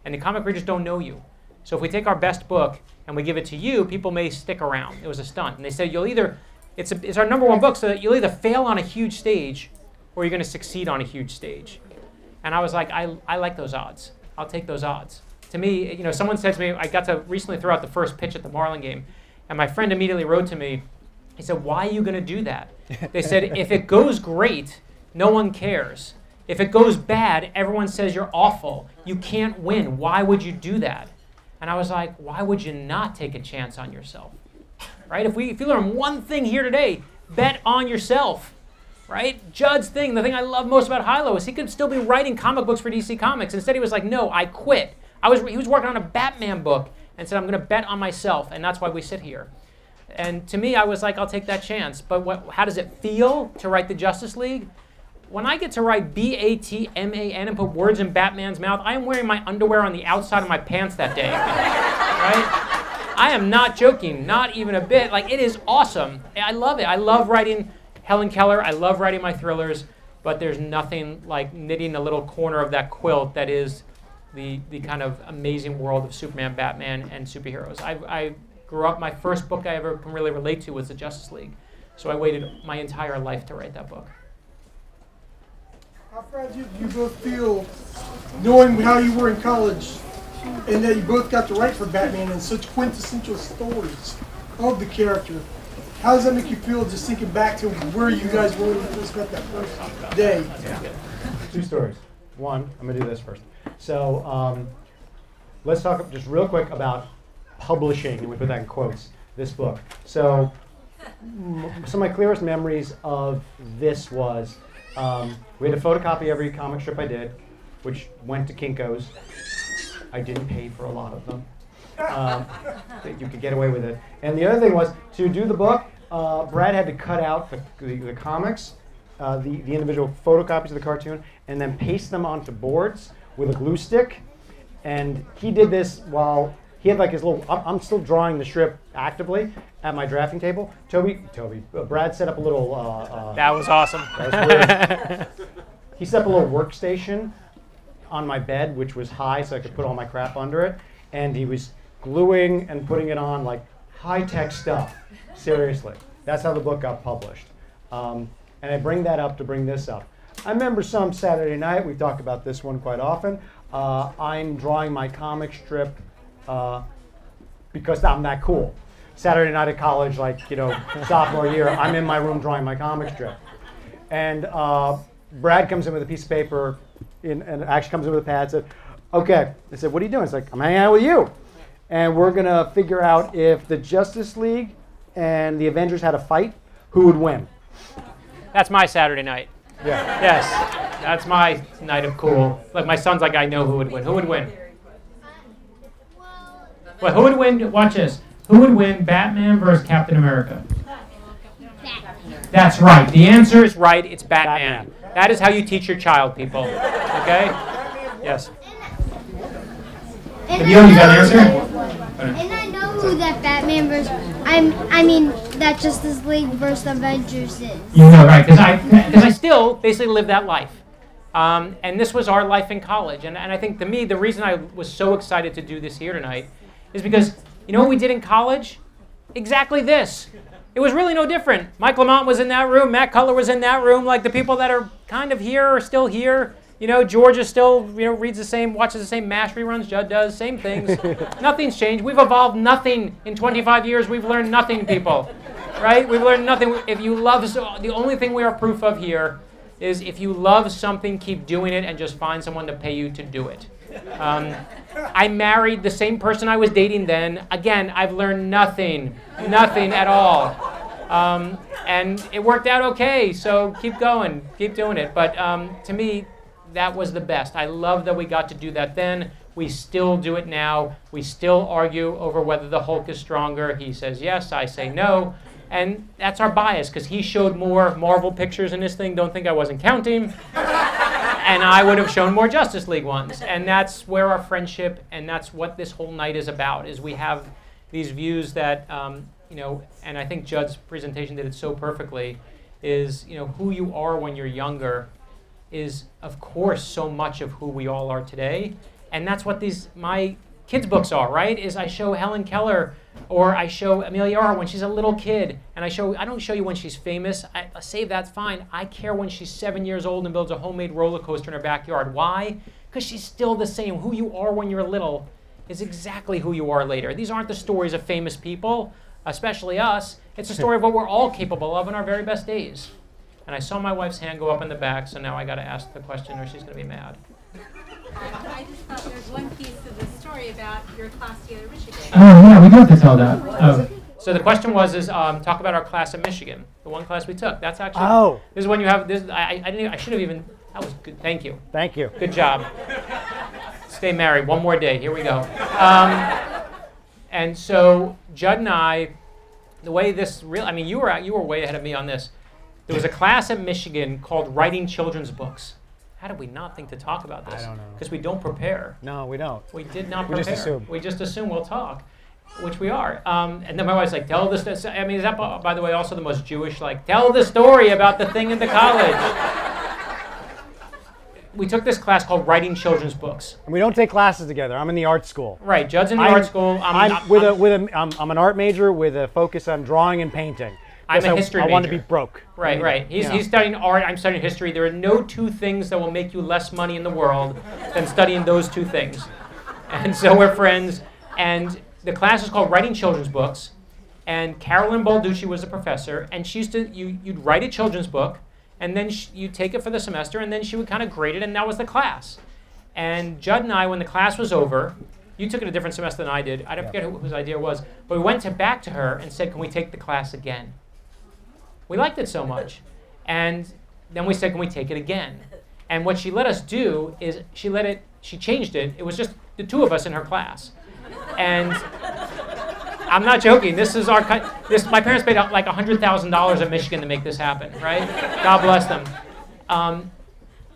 And the comic readers don't know you. So if we take our best book and we give it to you, people may stick around. It was a stunt. And they said you'll either, it's, a, it's our number one book, so you'll either fail on a huge stage or you're going to succeed on a huge stage. And I was like, I, I like those odds. I'll take those odds. To me, you know, someone said to me, I got to recently throw out the first pitch at the Marlin game, and my friend immediately wrote to me, he said, Why are you going to do that? (laughs) They said, If it goes great, no one cares. If it goes bad, everyone says you're awful. You can't win. Why would you do that? And I was like, Why would you not take a chance on yourself? Right? If, we, if you learn one thing here today, bet on yourself right? Judd's thing, the thing I love most about Hilo is he could still be writing comic books for DC Comics. Instead, he was like, no, I quit. I was, he was working on a Batman book and said, I'm going to bet on myself, and that's why we sit here. And to me, I was like, I'll take that chance. But what, how does it feel to write the Justice League? When I get to write B A T M A N and put words in Batman's mouth, I am wearing my underwear on the outside of my pants that day. (laughs) right? I am not joking, not even a bit. Like, it is awesome. I love it. I love writing Helen Keller. I love writing my thrillers, but there's nothing like knitting a little corner of that quilt that is the, the kind of amazing world of Superman, Batman, and superheroes. I, I grew up, my first book I ever can really relate to was the Justice League. So I waited my entire life to write that book. How proud you, you both feel knowing how you were in college and that you both got to write for Batman and such quintessential stories of the character. How does that make you feel just thinking back to where you guys were when you first met that first day? Two stories. One, I'm gonna do this first. So um, let's talk just real quick about publishing, and we put that in quotes, this book. So of my clearest memories of this was um, we had to photocopy every comic strip I did, which went to Kinko's. I didn't pay for a lot of them. Um, you could get away with it. And the other thing was to do the book. Uh, Brad had to cut out the, the, the comics, uh, the, the individual photocopies of the cartoon, and then paste them onto boards with a glue stick. And he did this while he had like his little. I'm, I'm still drawing the strip actively at my drafting table. Toby, Toby, uh, Brad set up a little. Uh, uh, That was awesome. that was (laughs) he set up a little workstation on my bed, which was high, so I could put all my crap under it. And he was gluing and putting it on like high tech stuff. Seriously, that's how the book got published. Um, and I bring that up to bring this up. I remember some Saturday night, we talk about this one quite often. Uh, I'm drawing my comic strip uh, because I'm that cool. Saturday night at college, like, you know, (laughs) sophomore year, I'm in my room drawing my comic strip. And uh, Brad comes in with a piece of paper in, and actually comes in with a pad. and Said, "Okay." I said, "What are you doing?" It's like, "I'm hanging out with you, and we're gonna figure out if the Justice League and the Avengers had a fight, who would win." That's my Saturday night. Yeah. Yes, that's my night of cool. Like my son's like, I know who would win. Who would win? Well, Well, who would win? Watch this. Who would win, Batman versus Captain America? Batman. That's right. The answer is right. It's Batman. That is how you teach your child, people. Okay? Yes. And Have you already got an answer? And I know who that Batman versus I'm I mean that Justice League versus Avengers is. You know, right? Because I, because I still basically live that life. Um, and this was our life in college. And, and I think to me, the reason I was so excited to do this here tonight is because, you know what we did in college? Exactly this. It was really no different. Mike Lamont was in that room. Matt Cutler was in that room. Like the people that are kind of here are still here. You know, George is still, you know, reads the same, watches the same MASH reruns Judd does, same things. (laughs) Nothing's changed. We've evolved nothing in 25 years. We've learned nothing, people. Right? We've learned nothing. If you love, so the only thing we are proof of here is if you love something, keep doing it and just find someone to pay you to do it. Um, I married the same person I was dating then. Again, I've learned nothing, nothing at all. Um, and it worked out okay, so keep going, keep doing it. But um, to me, that was the best. I love that we got to do that then. We still do it now. We still argue over whether the Hulk is stronger. He says yes, I say no. And that's our bias because he showed more Marvel pictures in this thing. Don't think I wasn't counting. (laughs) and I would have shown more Justice League ones. And that's where our friendship and that's what this whole night is about. Is we have these views that um, you know, and I think Judd's presentation did it so perfectly. Is you know who you are when you're younger is of course so much of who we all are today, and that's what these my kids books are. Right? Is I show Helen Keller or I show Amelia Earhart when she's a little kid, and I show I don't show you when she's famous. I, I save that's fine. I care when she's seven years old and builds a homemade roller coaster in her backyard. Why? Because she's still the same. Who you are when you're little is exactly who you are later. These aren't the stories of famous people, especially us. It's a story of what we're all capable of in our very best days. And I saw my wife's hand go up in the back, so now I got to ask the question, or she's going to be mad. I just thought there was one piece of the story about your class together in Michigan. Oh yeah, we do have to tell that. Oh. So the question was, is um, talk about our class at Michigan, the one class we took. That's actually. Oh. This is when you have this. I, I didn't. even- I should have even. That was good. Thank you. Thank you. Good job. Stay married. One more day. Here we go. Um, and so Judd and I the way this real, I mean, you were you were way ahead of me on this. There was a class at Michigan called Writing Children's Books. How did we not think to talk about this? I don't know. Because we don't prepare. No, we don't. We did not prepare. We just assume. We just assume we'll talk, which we are. Um, and then my wife's like, "Tell this." I mean, is that by by the way also the most Jewish? Like, tell the story about the thing in the college. (laughs) we took this class called Writing Children's Books. And we don't take classes together. I'm in the art school. Right, Judd's in the I'm- art school. I'm, I'm, I'm- with a with a I'm, I'm an art major with a focus on drawing and painting. I'm a a I- history I want to be broke. Right, right. He's, he's studying art, I'm studying history. There are no two things that will make you less money in the world than studying those two things. And so we're friends. And the class is called Writing Children's Books. And Carolyn Balducci was a professor. And she used to, you, you'd write a children's book, and then sh- you'd take it for the semester, and then she would kind of grade it, and that was the class. And Judd and I, when the class was over, you took it a different semester than I did. I don't forget who, whose idea it was, but we went to back to her and said, "Can we take the class again?" We liked it so much, and then we said, "Can we take it again?" And what she let us do is she let it. She changed it. It was just the two of us in her class, and I'm not joking. This is our this. My parents paid like hundred thousand dollars in Michigan to make this happen. Right? God bless them. Um,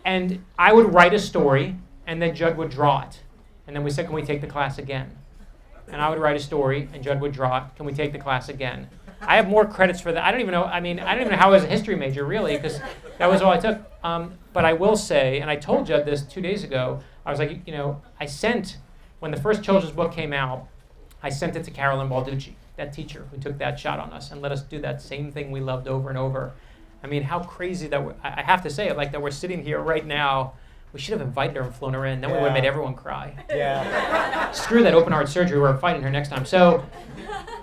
and I would write a story, and then Judd would draw it. And then we said, "Can we take the class again?" And I would write a story, and Judd would draw it. Can we take the class again? I have more credits for that. I don't even know. I mean, I don't even know how I was a history major really, because that was all I took. Um, but I will say, and I told Judd this two days ago. I was like, you know, I sent when the first children's book came out. I sent it to Carolyn Balducci, that teacher who took that shot on us and let us do that same thing we loved over and over. I mean, how crazy that I have to say it, like that we're sitting here right now. We should have invited her and flown her in. Then we would have made everyone cry. Yeah. (laughs) Screw that open heart surgery. We're fighting her next time. So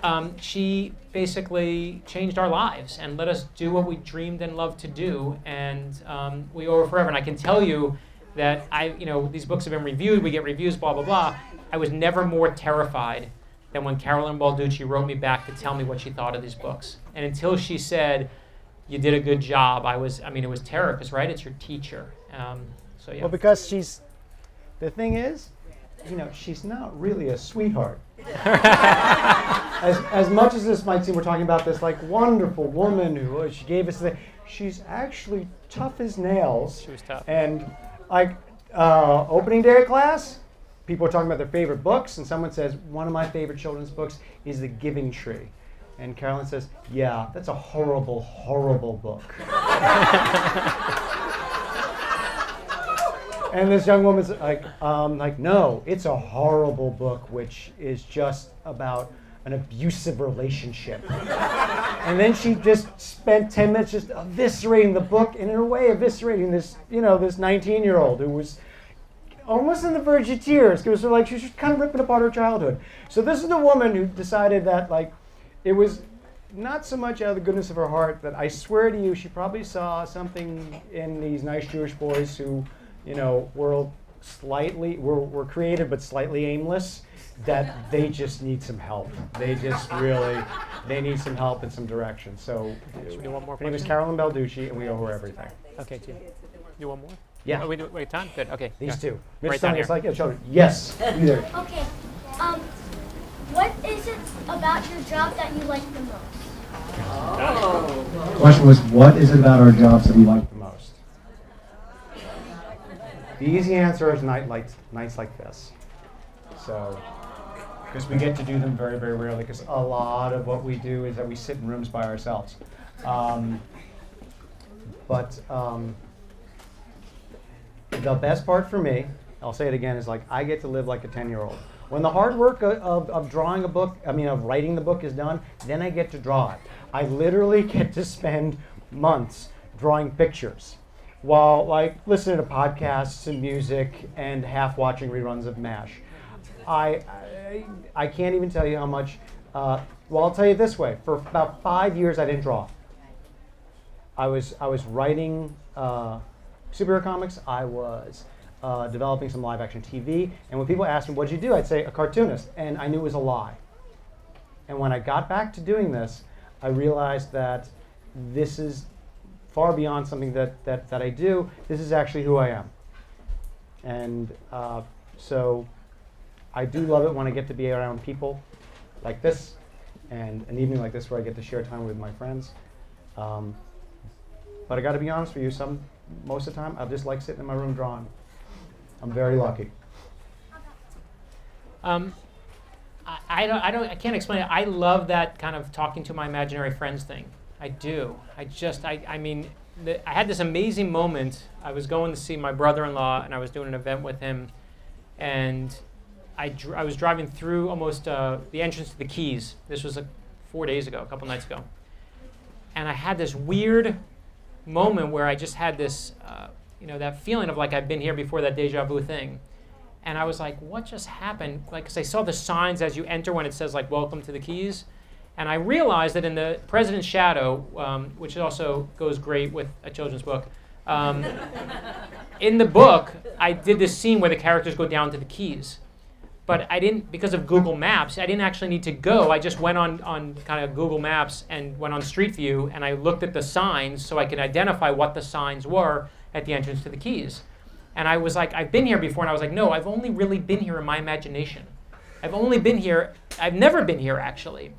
um, she basically changed our lives and let us do what we dreamed and loved to do. And um, we owe her forever. And I can tell you that I, you know, these books have been reviewed. We get reviews, blah, blah, blah. I was never more terrified than when Carolyn Balducci wrote me back to tell me what she thought of these books. And until she said, you did a good job, I was, I mean, it was terror because, right, it's your teacher. Um, so, yeah. Well, because she's, the thing is, you know, she's not really a sweetheart. (laughs) as, as much as this might seem, we're talking about this like wonderful woman who uh, she gave us the, she's actually tough as nails. She was tough. And like uh, opening day of class, people are talking about their favorite books, and someone says one of my favorite children's books is The Giving Tree. And Carolyn says, "Yeah, that's a horrible, horrible book." (laughs) And this young woman's like, um, like, no, it's a horrible book, which is just about an abusive relationship. and then she just spent 10 minutes just eviscerating the book, and in a way, eviscerating this, you know, this 19-year-old who was almost on the verge of tears because like she was just kind of ripping apart her childhood. So this is the woman who decided that like it was not so much out of the goodness of her heart that I swear to you she probably saw something in these nice Jewish boys who, you know, were slightly we're, we're creative but slightly aimless that they just need some help. They just really they need some help and some direction. So Should we do one more her name is question? Carolyn Balducci and we owe her everything. Okay, two. Do one more? Yeah. Oh, we do, wait, time? Good. Okay. These yeah. two. Mitch Right down Stone here. like yeah, children. Yes. You there. Okay. Um, what is it about your job that you like the most? The question was, what is it about our jobs that we like the easy answer is night lights, nights like this. So, because we get to do them very, very rarely, because a lot of what we do is that we sit in rooms by ourselves. Um, but um, the best part for me, I'll say it again, is like I get to live like a 10 year old. When the hard work of, of, of drawing a book, I mean, of writing the book is done, then I get to draw it. I literally (laughs) get to spend months drawing pictures while like listening to podcasts and music and half watching reruns of MASH. I, I, I can't even tell you how much. Uh, well, I'll tell you this way: for about five years, I didn't draw. I was I was writing uh, superhero comics. I was uh, developing some live action TV. And when people asked me, "What'd you do?" I'd say, "A cartoonist," and I knew it was a lie. And when I got back to doing this, I realized that this is far beyond something that that, that I do. This is actually who I am. And uh, so I do love it when I get to be around people like this and an evening like this where I get to share time with my friends. Um, but I got to be honest with you, some most of the time I just like sitting in my room drawing. I'm very lucky. Um, I, I don't, I don't, I can't explain it. I love that kind of talking to my imaginary friends thing. I do. I just, I, I mean, the, I had this amazing moment. I was going to see my brother-in-law, and I was doing an event with him, and I, dr- I was driving through almost uh, the entrance to the Keys. This was like four days ago, a couple nights ago, and I had this weird moment where I just had this, uh, you know, that feeling of like I've been here before, that deja vu thing. And I was like, what just happened? Like, because I saw the signs as you enter when it says, like, welcome to the Keys. And I realized that in the President's Shadow, um, which also goes great with a children's book, um, (laughs) in the book, I did this scene where the characters go down to the Keys. But I didn't, because of Google Maps, I didn't actually need to go. I just went on, on kind of Google Maps and went on Street View and I looked at the signs so I could identify what the signs were at the entrance to the Keys. And I was like, I've been here before. And I was like, no, I've only really been here in my imagination. I've only been here, I've never been here actually.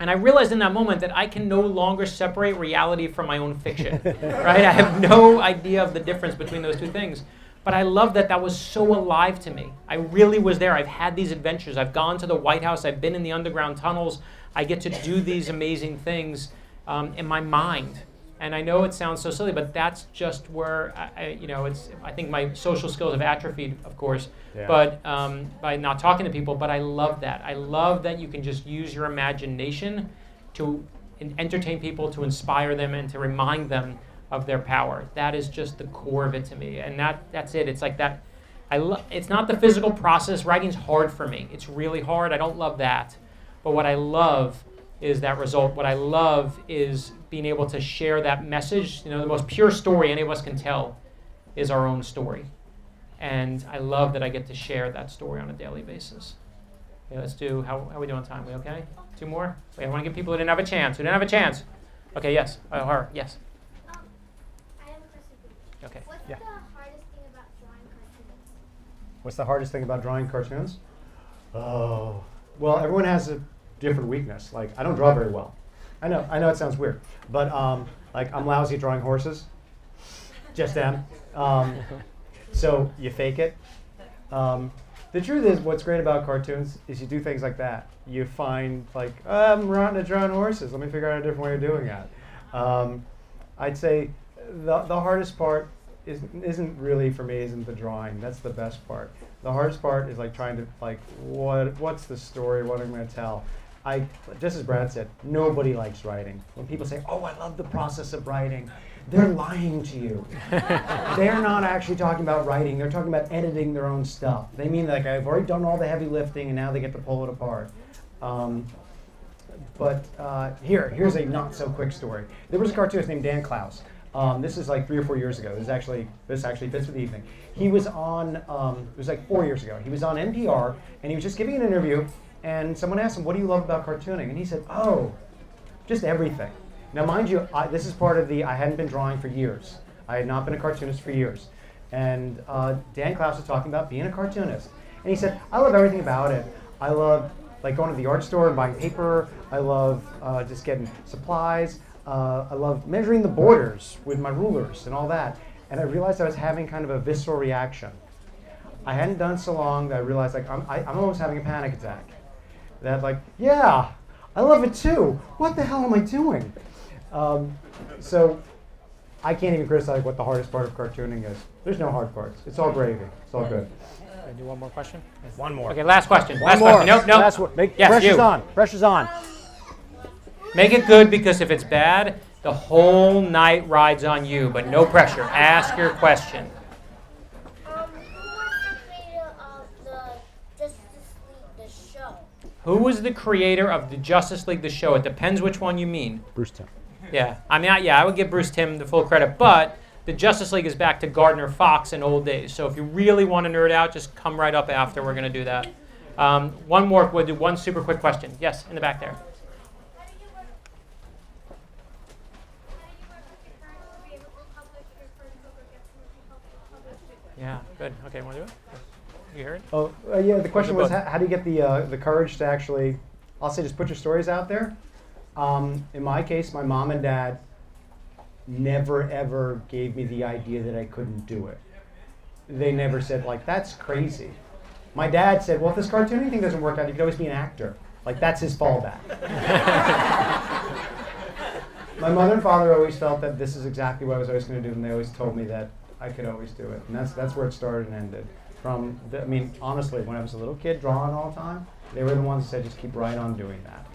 And I realized in that moment that I can no longer separate reality from my own fiction. (laughs) right? I have no idea of the difference between those two things. But I love that that was so alive to me. I really was there. I've had these adventures. I've gone to the White House. I've been in the underground tunnels. I get to do these amazing things um, in my mind. And I know it sounds so silly, but that's just where I, I, you know, it's. I think my social skills have atrophied, of course, Yeah. but um, by not talking to people. But I love that. I love that you can just use your imagination to en- entertain people, to inspire them, and to remind them of their power. That is just the core of it to me, and that that's it. It's like that. I lo- it's not the physical process. Writing's hard for me. It's really hard. I don't love that. But what I love is that result. What I love is being able to share that message. You know, the most pure story any of us can tell is our own story. And I love that I get to share that story on a daily basis. Okay, let's do, how, how are we doing time? We okay? Two more? Wait, I want to give people who didn't have a chance. Who didn't have a chance? Okay, yes. Uh, her, yes. Um, I have a question. Okay. What's Yeah. the hardest thing about drawing cartoons? What's the hardest thing about drawing cartoons? Oh, well, everyone has a different weakness. Like, I don't draw very well. I know, I know it sounds weird, but um, like I'm lousy drawing horses. Just am. Um, so you fake it. Um, the truth is, what's great about cartoons is you do things like that. You find like I'm rotten at drawing horses. Let me figure out a different way of doing that. Um, I'd say the the hardest part is, isn't really for me isn't the drawing. That's the best part. The hardest part is like trying to like what what's the story? What am I going to tell? I just as Brad said, nobody likes writing. When people say, "Oh, I love the process of writing," they're lying to you. (laughs) they're not actually talking about writing. They're talking about editing their own stuff. They mean like I've already done all the heavy lifting and now they get to pull it apart. Um, but uh, here, here's a not so quick story. There was a cartoonist named Dan Clowes. Um, this is like three or four years ago. This actually this actually fits with the evening. He was on. Um, it was like four years ago. He was on NPR and he was just giving an interview. And someone asked him, "What do you love about cartooning?" And he said, "Oh, just everything." Now, mind you, I, this is part of the. I hadn't been drawing for years. I had not been a cartoonist for years. And uh, Dan Clowes was talking about being a cartoonist. And he said, I love everything about it. I love like going to the art store and buying paper. I love uh, just getting supplies. Uh, I love measuring the borders with my rulers and all that. And I realized I was having kind of a visceral reaction. I hadn't done so long that I realized like I'm, I, I'm almost having a panic attack. That like, yeah, I love it too. What the hell am I doing? Um, so I can't even criticize what the hardest part of cartooning is. There's no hard parts. It's all gravy. It's all good. Can I do one more question? One more. Okay, last question. One last more. question. Nope, nope. Last one. Make, yes, pressure's you. on. Pressure's on. Make it good because if it's bad, the whole night rides on you. But no pressure. Ask your question. Who was the creator of the Justice League, the show? Who was the creator of the Justice League, the show? It depends which one you mean. Bruce Timm. Yeah, I mean, I, yeah, I would give Bruce Timm the full credit, but the Justice League is back to Gardner Fox in old days. So if you really want to nerd out, just come right up after. We're going to do that. Um, one more. We'll do one super quick question. Yes, in the back there. How do you work? How do you work with your parents to be able to publish your first book or get some published? Yeah, good. Okay, want to do it? You heard? Oh, uh, yeah. The question was, how, how do you get the uh, the courage to actually I'll say just put your stories out there. Um, in my case, my mom and dad never ever gave me the idea that I couldn't do it. They never said like that's crazy. My dad said, "Well, if this cartooning thing doesn't work out, you could always be an actor." Like that's his fallback. (laughs) my mother and father always felt that this is exactly what I was always going to do, and they always told me that I could always do it, and that's that's where it started and ended. From the, I mean, honestly, when I was a little kid drawing all the time, they were the ones that said just keep right on doing that.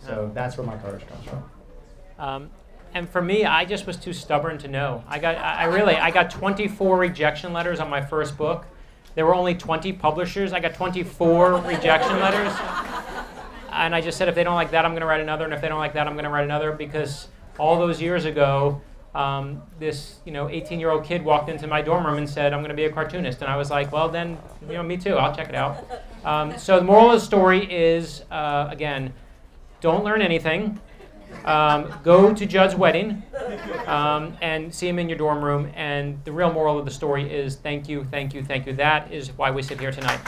So that's where my courage comes from. Um, and for me, I just was too stubborn to know. I got, I I really, I got 24 rejection letters on my first book. There were only 20 publishers. I got 24 rejection letters. And I just said, if they don't like that, I'm going to write another. And if they don't like that, I'm going to write another. Because all those years ago, um, this, you know, 18-year-old kid walked into my dorm room and said, I'm going to be a cartoonist. And I was like, well, then, you know, me too. I'll check it out. Um, so the moral of the story is, uh, again, don't learn anything. Um, go to Judd's wedding um, and see him in your dorm room. And the real moral of the story is thank you, thank you, thank you. That is why we sit here tonight.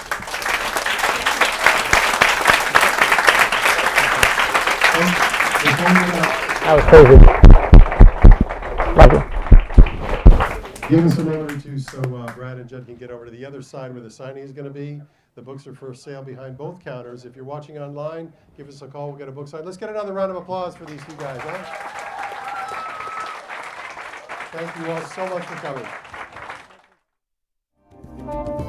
That was crazy. Give us a moment or two so uh, Brad and Judd can get over to the other side where the signing is going to be. The books are for sale behind both counters. If you're watching online, give us a call. We'll get a book signed. Let's get another round of applause for these two guys, huh? Thank you all so much for coming.